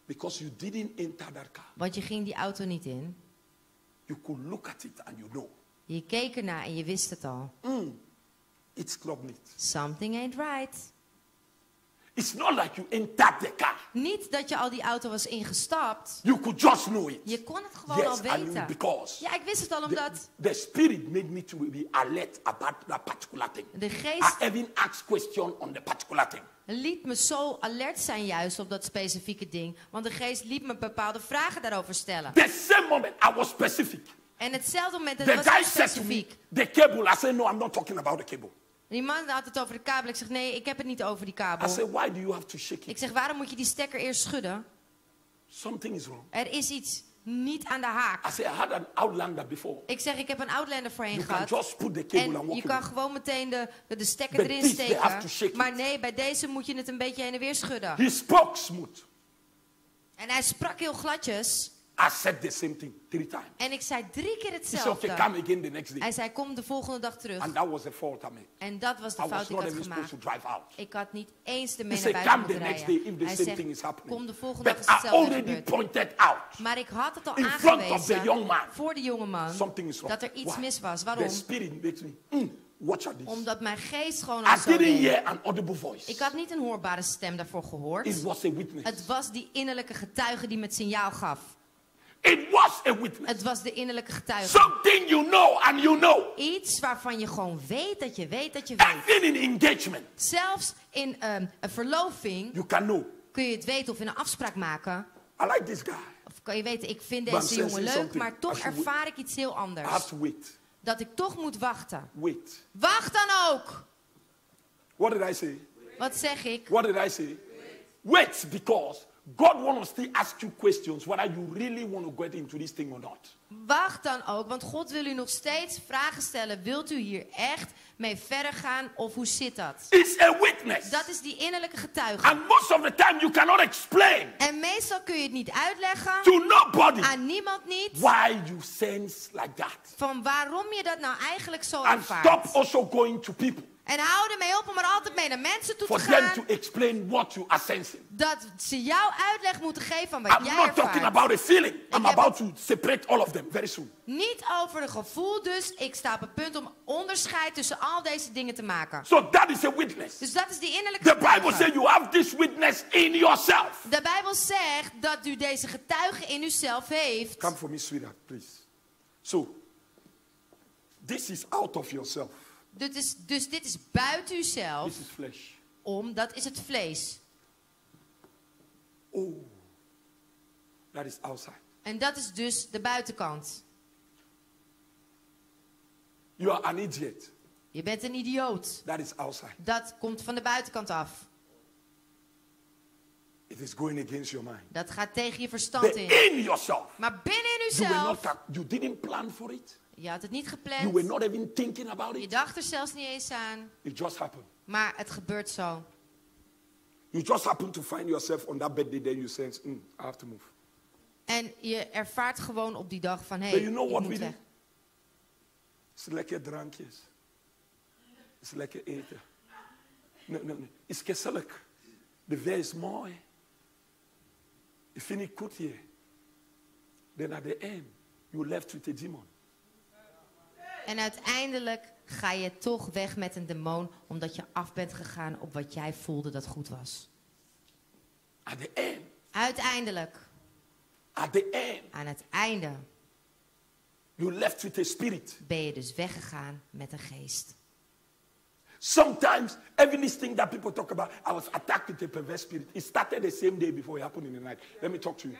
because you didn't enter that car. want je ging die auto niet in. You could look at it and you know Je keek ernaar en je wist het al. it's klopt niet. Something ain't right. It's not like you entered the car. Niet dat je al die auto was ingestapt. You could just know it. Je kon het gewoon Yes, al I knew weten. because Ja, ik wist het al omdat the spirit made me to be alert about that particular thing. de I geest even asked question on the particular thing. Liet me zo alert zijn juist op dat specifieke ding. Want de geest liet me bepaalde vragen daarover stellen. The same moment I was specific. En hetzelfde moment, dat The was guy heel said to me, specifiek. the cable. I said, no, I'm not talking about the cable. Die man had het over de kabel. Ik zeg, nee, ik heb het niet over die I kabel. said, why do you have to shake Ik it? zeg, waarom moet je die stekker eerst schudden? Something is wrong. Er is iets niet aan de haak. I said, I had an outlander before. Ik zeg, ik heb een Outlander voorheen gehad. just put the cable and En walk je kan away. gewoon meteen de, de, de stekker But erin this, steken. Maar nee, bij deze moet je het een beetje heen en weer schudden. He spoke smooth. En hij sprak heel gladjes. I said the same thing three times. En ik zei drie keer He said, okay, hetzelfde. come again the next day. Hij zei, kom de volgende dag terug. And that was the fault I made. En dat was de I was fout die ik had supposed to gemaakt. drive out. Ik had niet eens de mee naar buiten the moeten next day rijden. if the Hij same zegt, thing is happening. kom de volgende dag But als I hetzelfde already gebeurt. pointed out Maar ik had het al in front of the aangewezen young man. voor de jonge man something is wrong. dat er iets Why? mis was. The Waarom? spirit makes me, mm, watch out this. Omdat mijn geest gewoon I zo didn't hear an audible voice. Ik had niet een hoorbare stem daarvoor gehoord. It was a witness. Het was die innerlijke getuige die me het signaal gaf. It was a witness. Het was de innerlijke getuige. Something you know and you know. Iets waarvan je gewoon weet dat je weet dat je weet. Even in engagement, Zelfs in ehm, een verloving you can know. kun je het weten of in een afspraak maken. I like this guy. Of kan je weten, ik vind deze jongen leuk, maar toch I ervaar ik iets heel I have anders. to wait. Dat ik toch moet wachten. Wait. Wacht dan ook! What did I say? Wat zeg ik? What did I say? Wait because God wants to still ask you questions whether you really want to get into this thing or not. Wacht dan ook, want God wil u nog steeds vragen stellen. Wilt u hier echt mee verder gaan of hoe zit dat? It's a witness. Dat is die innerlijke getuige. And most of the time you cannot explain En meestal kun je het niet uitleggen to nobody aan niemand niet why you sense like that. van waarom je dat nou eigenlijk zo And stop ervaart. also going to people En hou ermee op om er altijd mee naar mensen toe for te them gaan. to explain what you are sensing. Dat ze jou uitleg moeten geven van wat I'm jij not talking ervaart. about a feeling. I'm heb about to separate all of them very soon. Niet over een gevoel dus. Ik sta op het punt om onderscheid tussen al deze dingen te maken. So that is a witness. Dus dat is die innerlijke The Bible says you have this witness in yourself. De Bijbel zegt dat u deze getuige in uzelf heeft. Come for me, sweetheart, please. So, this is out of yourself. Dit is, dus dit is buiten uzelf This is flesh. om, dat is het vlees. Oh, that is outside. En dat is dus de buitenkant. You are an idiot. Je bent een idioot. That is outside. Dat komt van de buitenkant af. It is going against your mind. Dat gaat tegen je verstand But in. in yourself, Maar binnen you were not. uzelf, You didn't plan for it. Je had het niet You were gepland. not even thinking about Je it. dacht er zelfs niet eens aan. It just happened. Maar het gebeurt zo. You just happen to find yourself on that birthday. Then you sense, "Hmm, I have to move. En je ervaart gewoon op die dag van, hé, hey, you know what moet weg. It's lekker drankjes. It's lekker eten. Nee, nee, nee. Is gezellig. De weer is mooi. Ik vind het goed hier. Then at the end, you left with a demon. En uiteindelijk ga je toch weg met een demon, omdat je af bent gegaan op wat jij voelde dat goed was. At the end, Uiteindelijk, at the end, aan het einde, you left with a spirit. ben je dus weggegaan met een geest. Sometimes, this thing that people talk about, I was attacked with a perverse spirit. It started the same day before it happened in the night. Let me talk to you.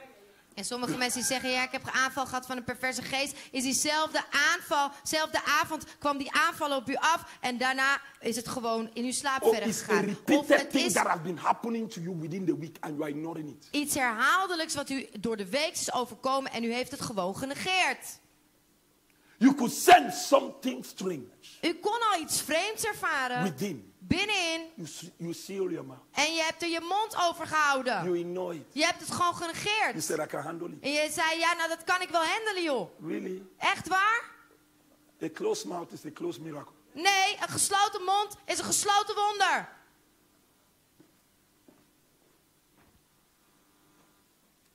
En sommige mensen die zeggen, ja, ik heb een aanval gehad van een perverse geest. Is diezelfde aanval, zelfde avond kwam die aanval op u af. En daarna is het gewoon in uw slaap Oh, verder gegaan. Of het is that has been happening to you within the week and you are ignoring it. iets herhaaldelijks wat u door de week is overkomen. En u heeft het gewoon genegeerd. You could sense something strange U kon al iets vreemds ervaren. within. Binnenin. You, you seal your mouth. En je hebt er je mond over gehouden. You ignore it. Je hebt het gewoon You genegeerd. said, I can handle it. En je zei, ja, nou dat kan ik wel handelen, joh. Really? Echt waar? A closed mouth is a closed miracle. Nee, een gesloten mond is een gesloten wonder.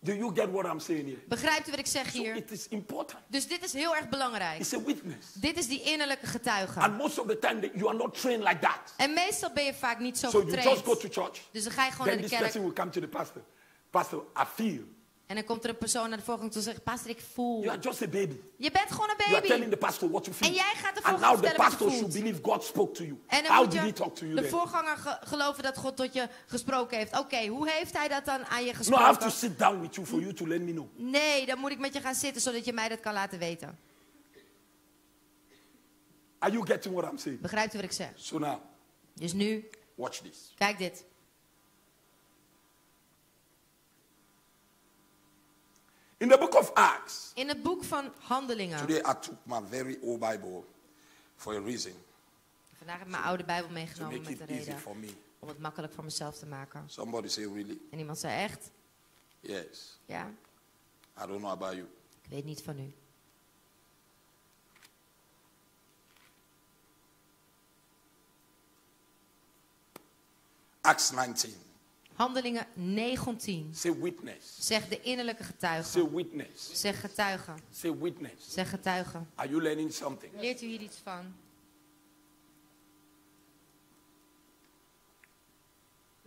Do you get what I'm saying here? Begrijpt u wat ik zeg So hier? it is important. Dus dit is heel erg belangrijk. It's a witness. Dit is die innerlijke getuige. And most of the time, that you are not trained like that. En meestal ben je vaak niet zo So you just go getraind. to church. Dus dan ga je gewoon Then naar de this kerk. person will come to the pastor. Pastor, I feel. En dan komt er een persoon naar de voorgang toe en zegt, pastor, ik voel. You are just a baby. Je bent gewoon een You are telling baby. the pastor what you feel. En jij gaat de And voorganger now the pastor should believe God spoke to you. En dan How did he talk to you de then? voorganger ge- geloven dat God tot je gesproken heeft. Oké, hoe heeft hij dat dan aan je No, I have to gesproken? sit down with you for you to let me know. Nee, dan moet ik met je gaan zitten zodat je mij dat kan laten weten. Are you getting what I'm saying? Begrijpt u wat ik zeg? So now, Dus nu, watch this. kijk dit. In the book of Acts, In het boek van Handelingen. today I took my very old Bible for a reason. Vandaag heb ik mijn oude Bijbel meegenomen met de reden om het makkelijk voor mezelf te maken. Somebody say, really? En iemand zei echt, Yes. ja, I don't know about you. ik weet niet van u. Acts 19. Handelingen 19. Say witness. Zeg de innerlijke Say getuige. witness. Zeg getuige. Say witness. Zeg getuige. Are you learning something? Leert u hier iets van?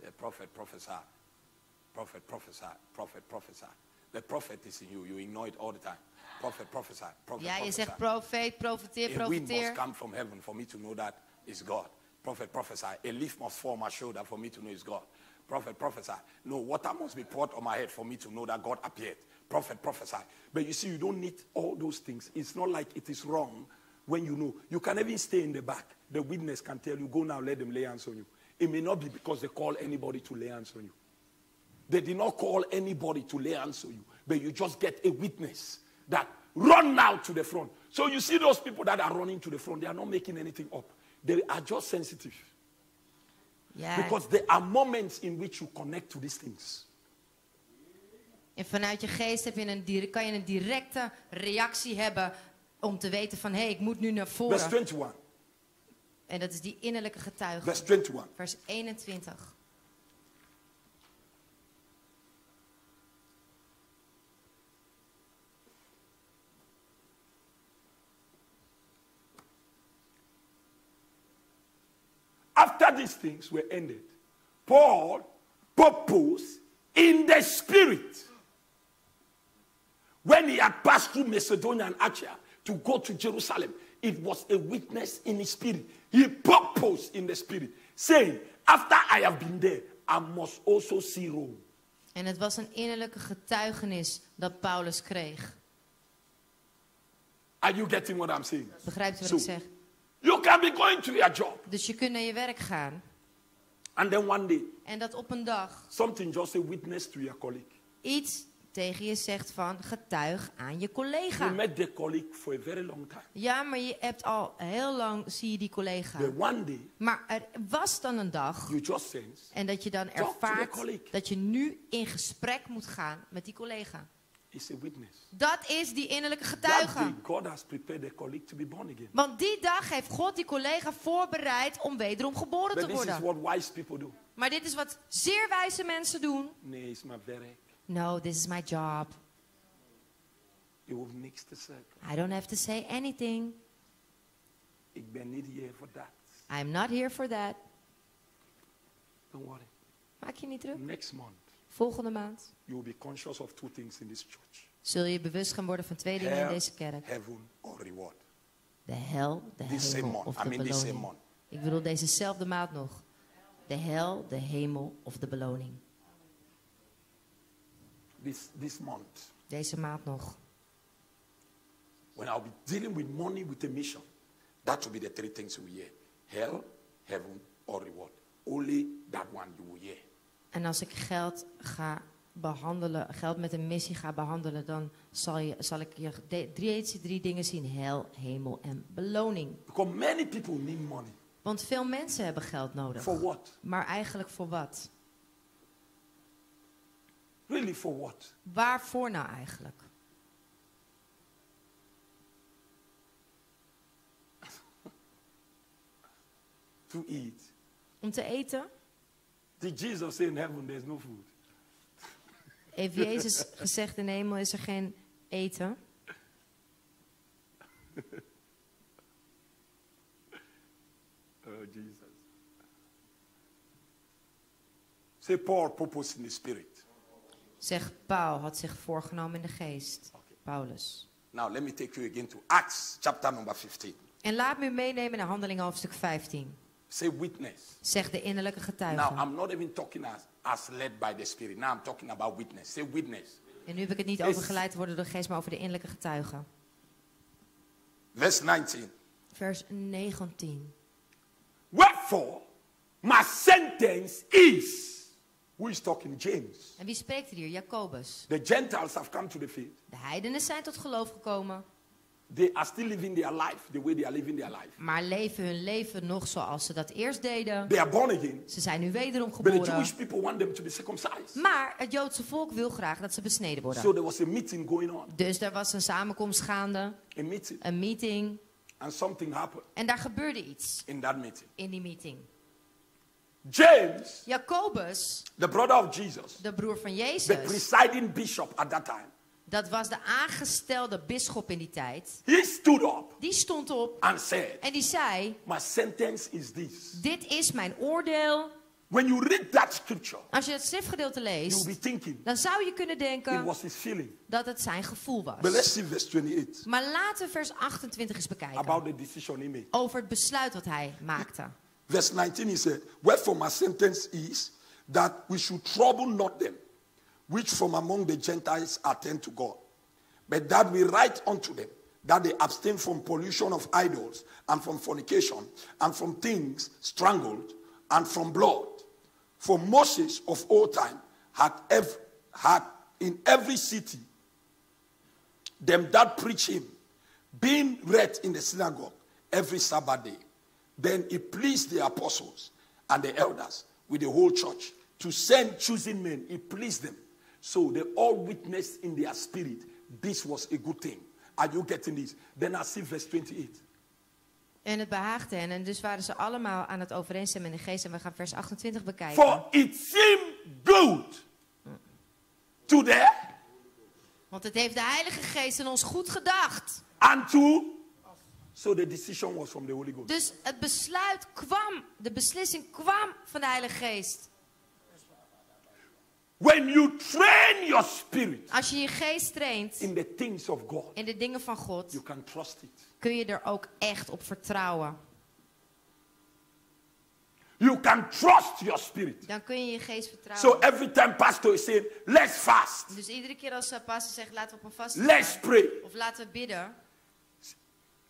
The prophet prophesy. Prophet prophesy. Prophet prophesy. The prophet is in you. You ignore it all the time. Prophet prophesy. Prophet Ja, je prophesy. zegt profeet, profeteer, A wind must profeteer. come from heaven for me to know that it's God. Prophet prophesy. A leaf must fall on my shoulder for me to know it's God. Prophet prophesy. No, water must be poured on my head for me to know that God appeared. Prophet prophesy. But you see, you don't need all those things. It's not like it is wrong when you know. You can even stay in the back. The witness can tell you, go now, let them lay hands on you. It may not be because they call anybody to lay hands on you. They did not call anybody to lay hands on you, but you just get a witness that run now to the front. So you see those people that are running to the front, they are not making anything up. They are just sensitive. Ja, Because there are moments in which you connect to these things. en vanuit je geest heb je een, kan je een directe reactie hebben om te weten van hé, hey, ik moet nu naar Verse voren. 21. En dat is die innerlijke getuige. Verse 21. Vers 21. After these things were ended, Paul purposed in the spirit when he had passed through Macedonia and Achaia to go to Jerusalem. It was a witness in his spirit. He purposed in the spirit, saying, After I have been there, I must also see Rome. En het was een innerlijke getuigenis dat Paulus kreeg. Are you getting what I'm saying? Begrijpt u wat Zo. ik zeg? You can be going to your job, Dus je kunt naar je werk gaan. and then one day, En dat op een dag something just a witness to your colleague. iets tegen je zegt van getuig aan je You collega. met the colleague for a very long time. Ja, maar je hebt al heel lang, zie je die collega. But one day, Maar er was dan een dag you just sense en dat je dan the ervaart dat je nu in gesprek moet gaan met die collega. It's a witness. Dat is die innerlijke That getuige. God has prepared colleague to be born again. Want die dag heeft God die collega voorbereid om wederom geboren But te this is worden. what wise people do. Maar dit is wat zeer wijze mensen doen. Nee, it's my werk. No, this is my job. Je hoeft niks te zeggen. I don't have to say anything. Ik ben niet hier voor dat. I'm not here for that. Don't worry. Maak je niet druk. Next month, Volgende maand you will be conscious of two things in this church. zul je bewust gaan worden van twee dingen in deze kerk. heaven or reward. De hel, de This hemel month. of I de mean this same beloning. Ik bedoel dezezelfde maand nog. De hel, de hemel of de beloning. This, this month, Deze maand nog. when I'll be dealing with money with a mission, that will be the three things we hear. Hell, heaven, or reward. Only that one you will hear. En als ik geld ga behandelen, geld met een missie ga behandelen, dan zal, je, zal ik je drie, drie dingen zien: hel, hemel en beloning. Because many people need money. Want veel mensen hebben geld nodig. For what? Maar eigenlijk voor wat? Really for what? Waarvoor nou eigenlijk? To eat. Om te eten? Did Jesus say in heaven there's no food? Heeft Jezus gezegd in de hemel is er geen eten? Oh, Jesus. Say Paul purpose in the spirit. Zegt Paul, had zich voorgenomen in de geest. Paulus. Now let me take you again to Acts chapter number 15. En laat me meenemen naar handelingen hoofdstuk 15. Say witness. Zegt de innerlijke Now getuige. I'm not even talking as, as led by the spirit. Now I'm talking about witness. Say witness. En nu heb ik het niet over geleid worden door de geest, maar over de innerlijke getuige. Verse 19. Vers 19. Wherefore my sentence is. Who is talking? James. En wie spreekt er hier? Jacobus. The Gentiles have come to the faith. De heidenen zijn tot geloof gekomen, They are still living their life the way they are living their life. maar leven hun leven nog zoals ze dat eerst deden. They are born again. Ze zijn nu wederom But the geboren. Jewish people want them to be circumcised. Maar het Joodse volk wil graag dat ze besneden So worden. there was a meeting going on. Dus er was een samenkomst gaande, A meeting. een meeting. And something happened En daar gebeurde iets in that meeting. in die meeting. James, Jacobus, the brother of Jesus, de broer van the Jezus, presiding bishop at that time, dat was de aangestelde bisschop in die tijd. he stood up Die stond op and said, en die zei: My sentence is this. Dit is mijn oordeel. When you read that scripture, Als je het schriftgedeelte you'll leest, be thinking dan zou je kunnen it denken was his feeling. dat het zijn gevoel But was. let's see verse 28 Maar laten we vers 28 eens bekijken. about the decision he made. Over het besluit wat hij maakte. Verse 19 he said, Wherefore my sentence is that we should trouble not them which from among the Gentiles attend to God, but that we write unto them that they abstain from pollution of idols and from fornication and from things strangled and from blood. For Moses of old time had, ev- had in every city them that preach him, being read in the synagogue every Sabbath day. Then it pleased the apostles and the elders with the whole church to send choosing men. It pleased them. So they all witnessed in their spirit this was a good thing. Are you getting this? Then I see verse 28. En het behaagde hen. En dus waren ze allemaal aan het overeenstemmen in de geest. En we gaan vers 28 bekijken. For it seemed good to the Want het heeft de Heilige Geest in ons goed gedacht. and to. So the decision was from the Holy Ghost. Dus het besluit kwam, de beslissing kwam van de Heilige Geest. When you train your spirit Als je je geest traint in the things of God, in de dingen van God, you can trust it. kun je er ook echt op vertrouwen. You can trust your spirit. Dan kun je je geest So vertrouwen. every time pastor is saying, let's fast, Dus iedere keer als uh, pastor zegt, laten we op een vast let's pray, of laten we bidden,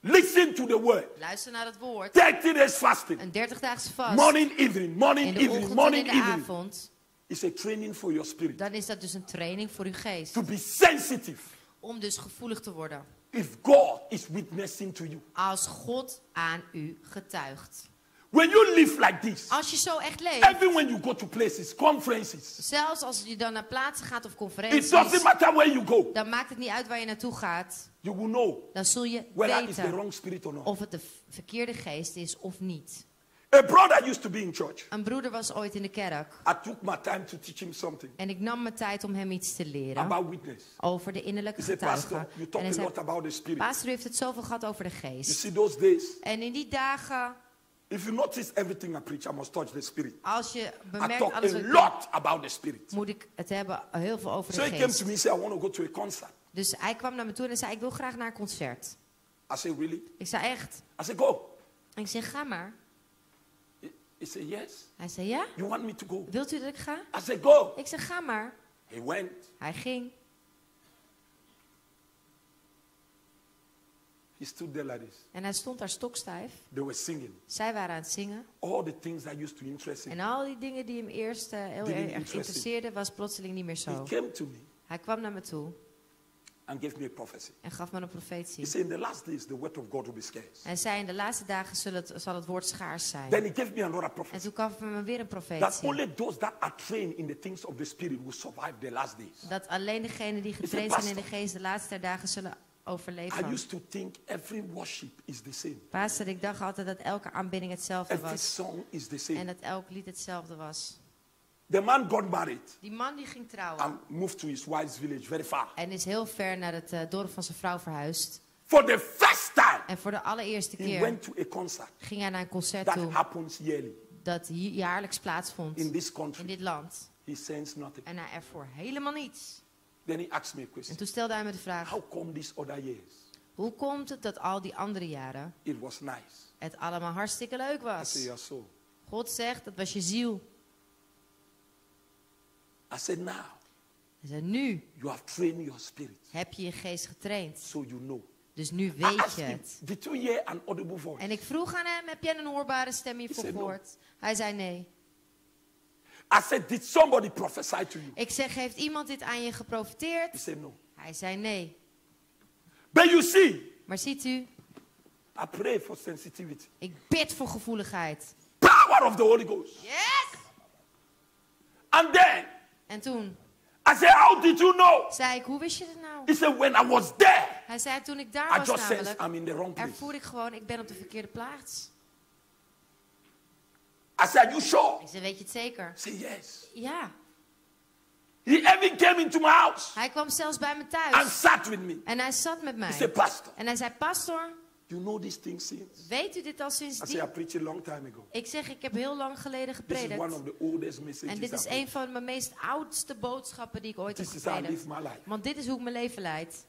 listen to the word. luister naar het woord. 30 days fasting, Een 30-daagse vast morning, evening, morning, in de evening, morning, in de evening. avond. It's a training for your spirit Dan is dat dus een training voor uw geest. to be sensitive. Om dus gevoelig te worden. If God is witnessing to you, Als God aan u getuigt. when you live like this, Als je zo echt leeft. even when you go to places, conferences, Zelfs als je dan naar plaatsen gaat of it conferenties. doesn't matter where you go, Dan maakt het niet uit waar je naartoe gaat. you will know Dan zul je whether it's the weten wrong spirit or not. of het de verkeerde geest is of niet. A brother used to be in church. Een broeder was ooit in de kerk. I took my time to teach him something En ik nam mijn tijd om hem iets te leren. about witness. Over de innerlijke He said, Pastor, getuigen. you En talk hij a lot about the spirit. pastor u heeft het zoveel gehad over de You geest. see, those days, En in die dagen, if you notice everything I preach, I must touch the spirit. als je I bemerkt talk alles a wat ik lot about the spirit. moet ik het hebben heel veel over So de he came geest. to me and said, I want to go to a concert. Dus hij kwam naar me toe en zei, ik wil graag naar een concert. I said, Really? Ik zei, echt? I said, Go. Ik zeg, ga maar. He- He said, Yes. Hij zei, ja? You want me to go? Wilt u dat ik ga? I said, Go. Ik zeg, ga maar. He went. Hij ging. He stood there like this. En hij stond daar stokstijf. They were singing. Zij waren aan het zingen. All the things that used to interest him. En al die dingen die hem eerst eh, heel erg interesseerden, was plotseling niet meer He zo. came to me Hij kwam naar me toe and gave me a prophecy. en gaf me een He profetie. said, In the last days, the word of God will be scarce. Hij zei, in de laatste dagen zal het, zal het woord schaars zijn. Then he gave me another En prophecy. toen gaf hij me weer een That profetie. only those that are trained in the things of the spirit will survive the last days. Dat alleen degenen die getraind zijn in de geest de laatste dagen zullen I overleven. used to think every worship is the same. Pastor, ik dacht altijd dat elke aanbidding hetzelfde Every was. song is the En same. dat elk lied hetzelfde was. The man got married Die man die ging trouwen. and moved to his wife's village very far. En is heel ver naar het eh, dorp van zijn vrouw verhuisd. For the first time, En voor de allereerste he keer went to a concert ging hij naar een concert that toe. happens yearly Dat jaarlijks plaatsvond in this in country. dit land. He sensed nothing. En hij ervoor helemaal niets. Then he asked me a En question. toen stelde hij me de vraag. How come these other years Hoe komt het dat al die andere jaren it was nice? het allemaal hartstikke leuk was? God zegt, dat was je ziel. I said, now Hij zei, nu you have trained your spirit, heb je je geest getraind. so you know. Dus nu weet je het. En ik vroeg aan hem, heb jij een hoorbare stem hiervoor said no. gehoord? Hij zei nee. I said, did somebody prophesy to you? Ik zeg, heeft iemand dit aan je He geprofiteerd? said, no. Hij zei nee. But you see, Maar ziet u, I pray for sensitivity. ik bid voor gevoeligheid. Power of the Holy Ghost. Yes! And then En toen I said, How did you know? zei ik, hoe wist je het nou? He said, When I was there, Hij zei, toen ik daar I was just namelijk, I'm in the wrong place. ervoer ik gewoon, ik ben op de verkeerde plaats. I said, Are you sure? Ik zei, weet je het zeker? He said, Yes. Ja. He even came into my house Hij kwam zelfs bij me and thuis. sat with me. En hij zat met He mij. said, Pastor, En hij zei, pastor, you know these things since? weet u dit al I said, I sindsdien? preached a long time ago. Ik zeg, ik heb heel lang geleden This is one gepredikt. of the oldest messages En dit is een van mijn meest oudste boodschappen die ik ooit heb This is how I live gepredikt. my life. Want dit is hoe ik mijn leven leid.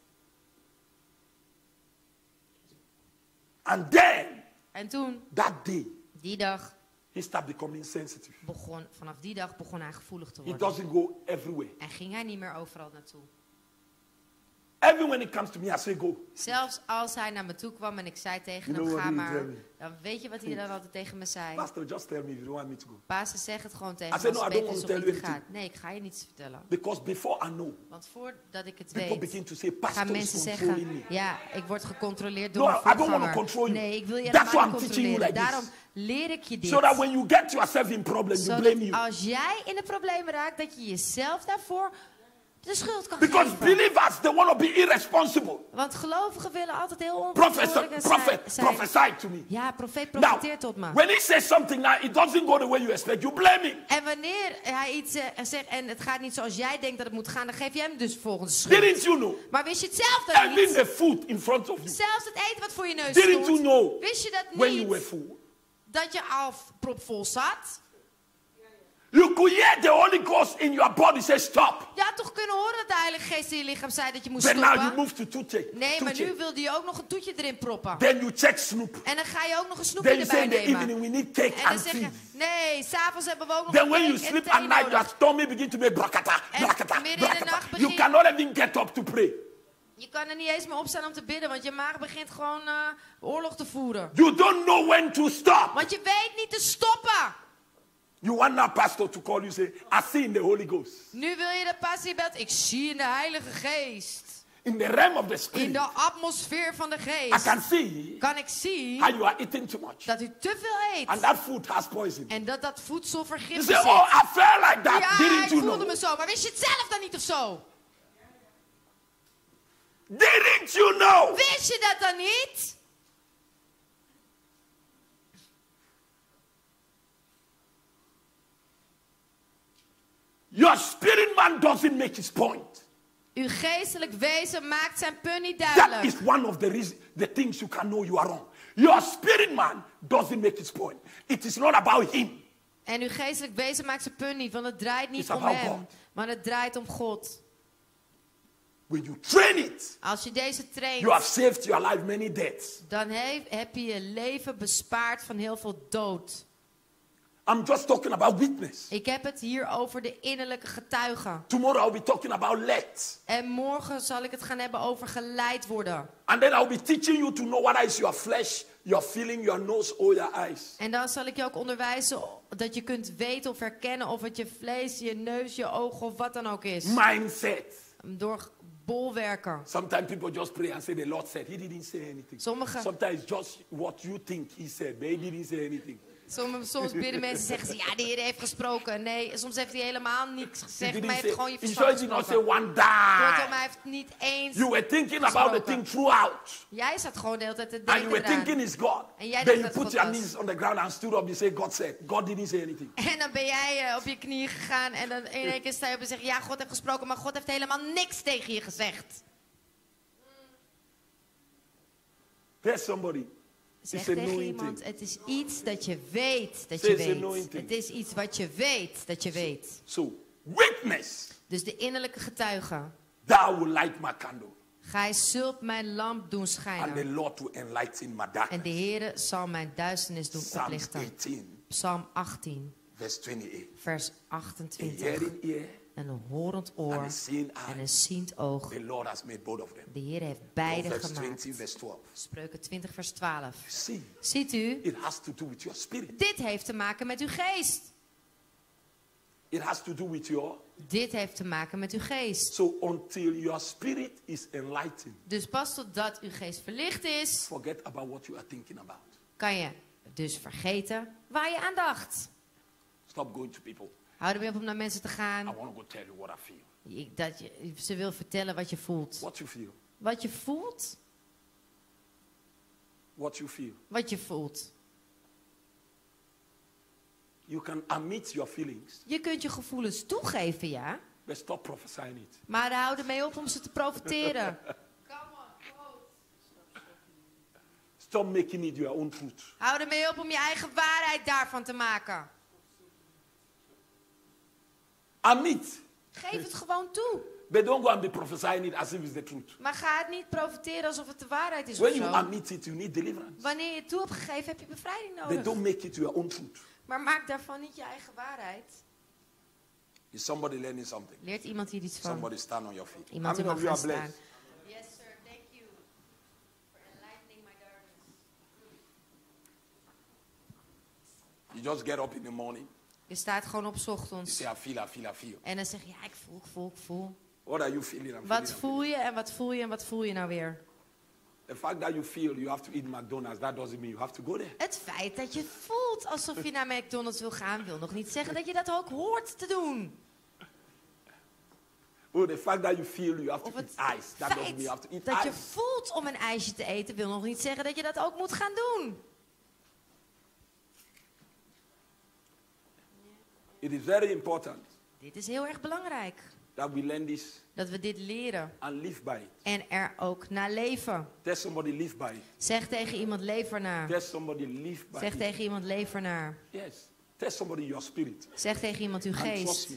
And then, En toen, that day, die dag, he started becoming sensitive. begon, vanaf die dag begon hij gevoelig te He worden. doesn't go everywhere. En ging hij niet meer overal naartoe. Even when it comes to me, I say, go. Zelfs als hij naar me toe kwam en ik zei tegen You hem, ga he maar. Dan weet je wat hij dan altijd tegen me zei? Pastor, just tell me if you want me to go. Pastor, zeg het gewoon tegen I me no, I don't want to tell you gaan. Nee, ik ga je niets vertellen. Because before I know, Want voordat ik het people begin weet, to say, gaan mensen zeggen, me. ja, ik word gecontroleerd No, door I mijn don't wanna voorganger. control you. Nee, ik wil je That's why niet I'm teaching you controleren. like this. Daarom leer ik je dit. So that when you get yourself in problems, you blame you. als jij in de problemen raakt, dat je jezelf daarvoor de schuld kan Because geven. believers, they want to be irresponsible. Want gelovigen willen altijd heel onverantwoordelijk prophet, zijn. prophesy to me. Ja, profeet Now, profiteert tot me. when he says something now, it doesn't go the way you expect, you blame him. En wanneer hij iets eh, zegt en het gaat niet zoals jij denkt dat het moet gaan, dan geef je hem dus volgens schuld. Didn't you know? Maar wist je het zelf dan Having niet? the food in front of you. Zelfs het eten wat voor je neus Didn't you stond. know Wist je dat when you were niet? full? Dat je al propvol zat? You could hear the Holy Ghost in your body say stop. Je had toch kunnen horen dat de Heilige Geest in je lichaam zei dat je moest But now you stoppen? move to toothache. Nee, maar nu wilde je ook nog een toetje erin proppen. Then you check Snoop. En dan ga je ook nog een snoepje Then you say erbij in the evening nemen. we need cake En dan and zeg je, nee, s'avonds hebben we ook nog Then when you sleep at night, your stomach begin to make brakata, brakata, midden in de brakata. You cannot even get up to pray. Je kan er niet eens meer opstaan om te bidden, want je maag begint gewoon eh, oorlog te voeren. You don't know when to stop. Want je weet niet te stoppen. You want now pastor to call you say, I see in the Holy Ghost. Nu wil je de passie belt. Ik zie in de Heilige Geest. In the realm of the In spirit, de atmosfeer van de I Geest. can see Kan ik zien how you are eating too much. dat u te veel And eet. that food has poison. En dat dat voedsel You vergiftigd say, is. oh, I felt like that. Ja, Didn't ik you voelde know? me zo. Maar wist je het zelf dan niet of zo? Didn't you know? Wist je dat dan niet? Your spirit man doesn't make his point. Uw geestelijk wezen maakt zijn punt niet That duidelijk. is one of the the things you can know you are wrong. Your spirit man doesn't make his point. It is not about him. En uw geestelijk wezen maakt zijn punt niet, want het draait niet It's om hem. God. Maar het draait om God. When you train it, Als je deze traint, you have saved your life many deaths. dan heeft, heb je je leven bespaard van heel veel dood. I'm just talking about witness. Ik heb het hier over de innerlijke getuigen. Tomorrow I'll be talking about let. En morgen zal ik het gaan hebben over geleid worden. And then I'll be teaching you to know what is your flesh, your feeling, your nose, or your eyes. En dan zal ik je ook onderwijzen dat je kunt weten of herkennen of het je vlees, je neus, je ogen of wat dan ook is. Mindset. Door bolwerken. Sometimes people just pray and say the Lord said. He didn't say anything. Sommige- Sometimes just what you think he said, but he didn't say anything. Soms, soms bidden mensen en zeggen ze, ja, de Heer heeft gesproken. Nee, soms heeft hij helemaal niets He gezegd, maar hij heeft gewoon je verstand say gesproken. one Kortom, die. hij heeft niet eens... You were thinking about the gesproken. thing throughout. Jij zat gewoon de hele tijd te And you denken were thinking eraan. it's God. En jij Then you put your knees on the ground and stood up. You say, God said. God didn't say anything. En dan ben jij eh, op je knieën gegaan en dan in één keer sta je op en zeg ja, God heeft gesproken, maar God heeft helemaal niks tegen je gezegd. There's somebody. Zeg tegen iemand, het is iets dat je weet dat je weet. Het is iets wat je weet dat je weet. So, witness. Dus de innerlijke getuige. Thou will light my candle. Gij zult mijn lamp doen And the schijnen. Lord will enlighten my En darkness. de Heere zal mijn duisternis doen Psalm oplichten. 18, Psalm 18, verse 28. vers A 28. hearing ear En een horend oor en een ziend oog. The Lord has made both of them. De Heer heeft beide Proverbs gemaakt. 20, verse 12. Spreuken 20, vers 12. See, Ziet u, it has to do with your spirit. dit heeft te maken met uw geest. It has to do with your. Dit heeft te maken met uw geest. So until your spirit is enlightened, Dus pas totdat uw geest verlicht is, forget about what you are thinking about. kan je dus vergeten waar je aan dacht. Stop going to people. Hou er weer op om naar mensen te I gaan. want to go tell you what I feel. Ik- Dat je, ze wil vertellen wat je voelt. What you feel. Wat je voelt, What you feel. wat je voelt. You can admit your feelings, Je kunt je gevoelens toegeven, ja. but stop prophesying it. Maar hou ermee op om ze te profiteren. Stop making it your own truth. Hou ermee op om je eigen waarheid daarvan te maken. Amit. Geef het gewoon toe. But don't go and be prophesying it as if it's the truth. Maar ga het niet profiteren alsof het de waarheid is. When you admit it, you need deliverance. Wanneer je het toe hebt gegeven, heb je bevrijding nodig. But don't make it your own truth. Maar maak daarvan niet je eigen waarheid. Is somebody learning something? Leert iemand hier iets van? Somebody stand on your feet. Iemand die mag gaan staan. Yes, sir. Thank you for enlightening my darkness. You just get up in the morning. Je staat gewoon op ochtends. I feel, I feel. En dan zeg je, ja, ik voel, ik voel, ik voel. What are you feeling? I'm Wat voel je en wat voel je en wat voel je nou weer? The fact that you feel you have to eat McDonald's, that doesn't mean you have to go there. Het feit dat je voelt alsof je naar McDonald's wil gaan, wil nog niet zeggen dat je dat ook hoort te doen. Oh, the fact that you feel you have to eat ice, that doesn't mean you have to eat dat je ice. voelt om een ijsje te eten, wil nog niet zeggen dat je dat ook moet gaan doen. It is very important Dit is heel erg belangrijk. that we learn this Dat we dit leren and live by it. en er ook naar leven. Tell somebody live by it. Zeg tegen iemand, leef ernaar. Tell somebody live by Zeg it. tegen iemand, leef ernaar. Yes. Tell somebody your spirit. Zeg tegen iemand uw And trust geest. me,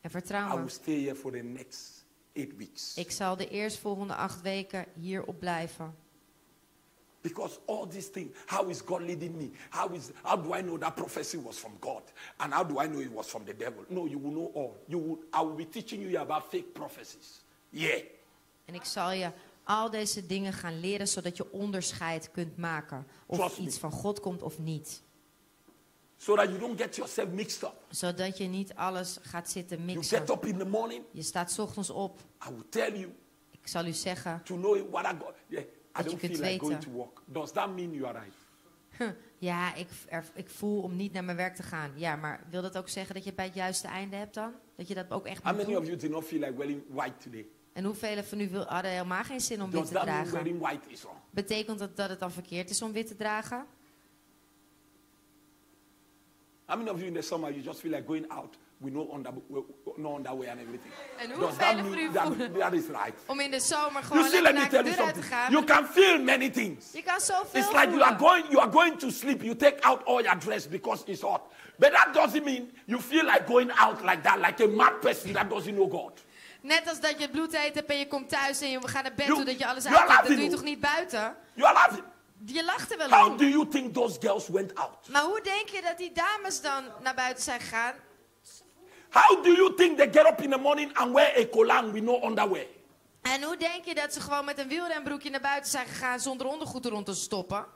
En I vertrouw will me. stay here for the next eight weeks. Ik zal de eerstvolgende acht weken hierop blijven. Because all these things, how is God leading me? How is how do I know that prophecy was from God? And how do I know it was from the devil? No, you will know all. You will, I will be teaching you about fake prophecies. Yeah. En ik zal je al deze dingen gaan leren, zodat je onderscheid kunt maken. Of Trust me. iets van God komt of niet. So that you don't get yourself mixed up. Zodat je niet alles gaat zitten You mixen. get up in the morning, Je staat 's ochtends op. I will tell you Ik zal u zeggen, to know what I got. Yeah, Dat je kunt weten. Does that mean you are right? ja, ik, er- ik voel om niet naar mijn werk te gaan. Ja, maar wil dat ook zeggen dat je het bij het juiste einde hebt dan? Dat je dat ook echt How moet many of doen? you did not feel like wearing white today? En hoeveel van u wil, hadden helemaal geen zin om wit te that mean dragen? wearing white is wrong? Betekent dat dat het dan verkeerd is om wit te dragen? How many of you in the summer you just feel like going out with no, under, no underwear and everything? En Does that u that, voelen that is right? om in de zomer You gewoon see, let me tell you te gaan? You can feel many things. Je kan zoveel It's like you are going, you are going to sleep. You take out all your dress because it's hot. But that doesn't mean you feel like going out like that, like a mad person that doesn't know God. Net als dat je bloed eet hebt en je komt thuis en je gaat naar bed You- toe dat je alles you uit hebt. Dat doe je toch niet buiten? You are laughing. Je lacht er wel How om. do you think those girls went out? Maar hoe denk je dat die dames dan naar buiten zijn gegaan? How do you think they get up in the morning and wear a kolang with no underwear? En hoe denk je dat ze gewoon met een wielrenbroekje naar buiten zijn gegaan zonder ondergoed eronder te stoppen?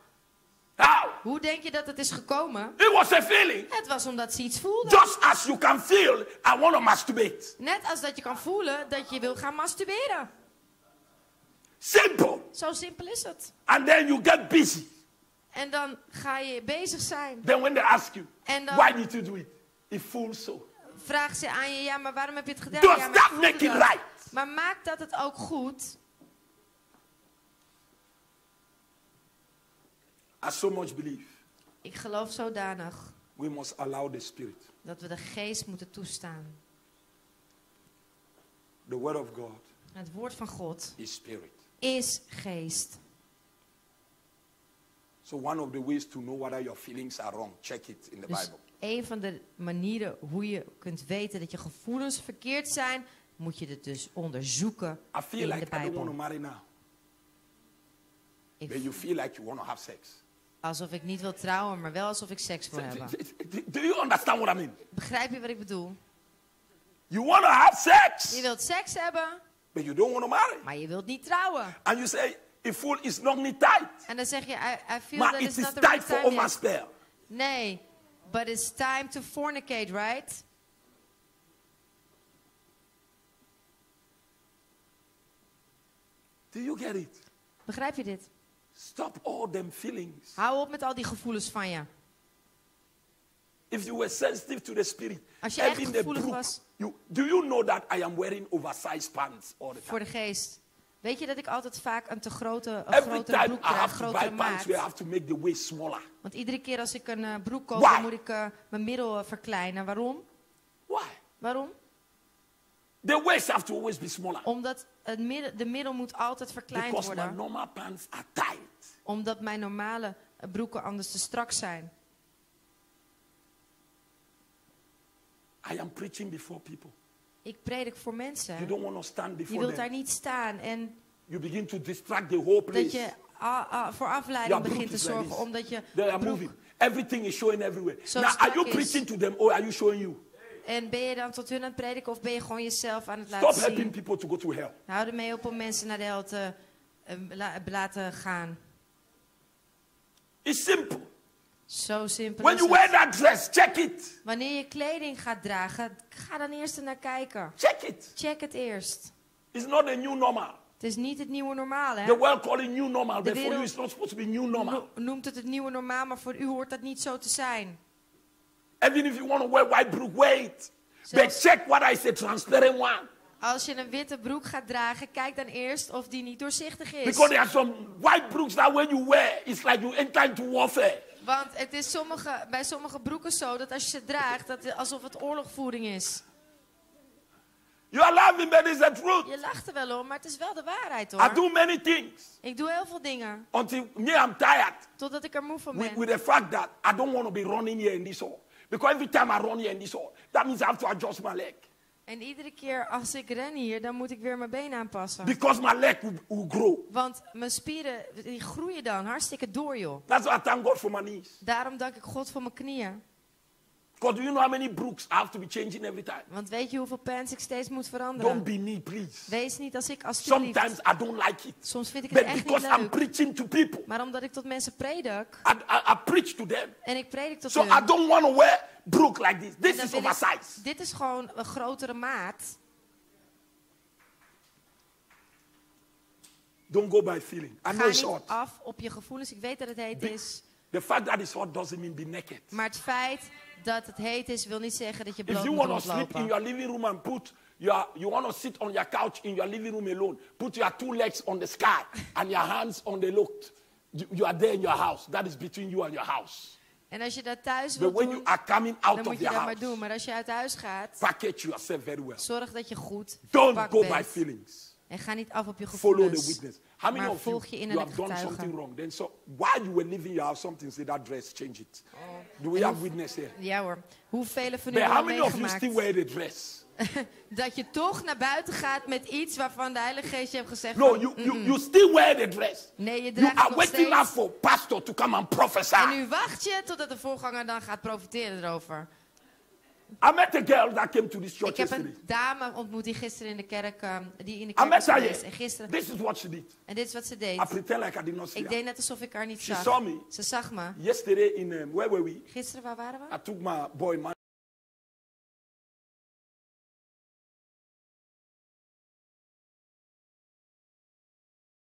How? Hoe denk je dat het is gekomen? It was a feeling. Het was omdat ze iets voelden. Just as you can feel, I want to masturbate. Net als dat je kan voelen dat je wil gaan masturberen. Simple. Zo simpel is het. And then you get busy. En dan ga je bezig zijn. Then when they ask you, En dan- why did you do it? It feels so. Vraagt ze aan je, ja, maar waarom heb je het gedaan? Does ja, maar that make it dat. right? Maar maakt dat het ook goed? I so much believe Ik geloof zodanig we must allow the Spirit, dat we de geest moeten toestaan. the Word of God, Het woord van God is Spirit. is geest. So one of the ways to know whether your feelings are wrong, check it in the Dus Bible. Een van de manieren hoe je kunt weten dat je gevoelens verkeerd zijn, moet je het dus onderzoeken I feel in de like I don't want to Bijbel. marry now, Ik but you feel like you want to have sex. alsof ik niet wil trouwen, maar wel alsof ik seks wil hebben. Do you understand what I mean? Begrijp je wat ik bedoel? You want to have sex, Je wilt seks hebben, but you don't want to marry. maar je wilt niet trouwen. And you say, a fool is not me tight. En dan zeg je, I, I feel Maar that it is not the time right time Oma yet. spell. Nee, but it's time to fornicate, right? Do you get it? Begrijp je dit? Stop all them feelings. Hou op met al die gevoelens van je. If you were sensitive to the spirit, Als je echt having the brook, was- you, do you know that I am wearing oversized pants all the time? Voor de geest. Weet je dat ik altijd vaak een te grote, een Every grotere time broek I draag, grotere maat. we have to make the waist smaller. Want iedere keer als ik een eh, broek koop, Why? dan moet ik eh, mijn middel eh, verkleinen. Waarom? Why? Waarom? The waist have to always be smaller. Omdat het midden, de middel moet altijd verkleind Because my worden. normal pants are tight. Omdat mijn normale broeken anders te strak zijn. I am preaching before people. Ik predik voor You mensen. don't want to stand Je before wilt them. daar niet staan en You begin to distract the whole dat place. je a- a- voor afleiding begint te like zorgen. Omdat je They are broek... moving. Everything is showing everywhere. Zo now, are you is. preaching to them or are you showing you? En ben je dan tot hun aan het prediken of ben je gewoon jezelf aan het Stop laten helping zien? people to go to hell. Hou ermee op om mensen naar de hel te eh, la- laten gaan. It's simple. Zo simpel When you wear that dress, check it. Wanneer je kleding gaat dragen, ga dan eerst ernaar kijken. Check it. Check het eerst. It's not a new normal. Het is niet het nieuwe normaal, hè? The world call it new normal, De but for you wereld- it's not supposed to be new normal. No- noemt het het nieuwe normaal, maar voor u hoort dat niet zo te zijn. Even if you want to wear white brook, wear it. But check what I say, transparent one. Als je een witte broek gaat dragen, kijk dan eerst of die niet doorzichtig is. Because there are some white brooks that when you wear, it's like you enter into warfare. Want het is sommige, bij sommige broeken zo dat als je ze draagt, dat het alsof het oorlogvoering is. You are laughing, but it's the truth. Je lacht er wel om, maar het is wel de waarheid I hoor. do many things Ik doe heel veel dingen, until me, I'm tired totdat ik er moe van with, ben. with the fact that I don't want to be running here in this hall. Because every time I run here in this hall, that means I have to adjust my leg. En iedere keer als ik ren hier, dan moet ik weer mijn benen aanpassen. Because my leg will, will grow. Want mijn spieren, die groeien dan hartstikke door joh. That's why I thank God for my knees. Daarom dank ik God voor mijn knieën. Because do you know how many brooks I have to be changing every time? Want weet je hoeveel pants ik steeds moet Don't veranderen? be me, please. Wees niet als ik alsjeblieft. Sometimes I don't like it. Soms vind ik het But echt niet because I'm leuk. preaching to people, Maar omdat ik tot mensen predik I, I, I preach to them. en ik predik tot So I hun. don't want to wear brook like this. This is oversized. dit is gewoon een grotere maat. Don't go by feeling. I know Ga it's niet hot. af op je gevoelens. Ik weet dat het heet is. The fact that it's hot doesn't mean be naked. Maar het feit dat het heet is, wil niet zeggen dat je If bloot you moet want to sleep in your living room and put your, you want to sit on your couch in your living room alone, put your two legs on the sky and your hands on the look. You, you are there in your house. That is between you and your house. En als je dat thuis wilt doen, dan moet je dat maar doen. Maar als je uit huis gaat, package yourself very well. zorg dat je goed Don't go by feelings. En ga niet af op je Follow the gevoelens. witness. How many Maar of you, volg je you have done something wrong? Then so while you were your house, something say that dress, change it. Do we have witness here? Ja hoor. Hoeveel van u how hebben many of you meegemaakt still wear the dress? dat je toch naar buiten gaat met iets waarvan de Heilige Geest je heeft gezegd No, van, you, you, you still wear the dress. nee, je You draagt het are nog waiting steeds. for pastor to come and En prophesy. nu wacht je totdat de voorganger dan gaat profiteren erover. I met a girl that came to this Ik church heb yesterday. een dame ontmoet die gisteren in de kerk, ehm, die in de kerk her geweest. En gisteren, This is what she did. en dit is wat ze deed. I pretend like I did not see Ik deed net alsof ik haar niet She zag. saw me. Ze zag me. Yesterday in um, where were we? Gisteren, waar waren we? I took my boy, my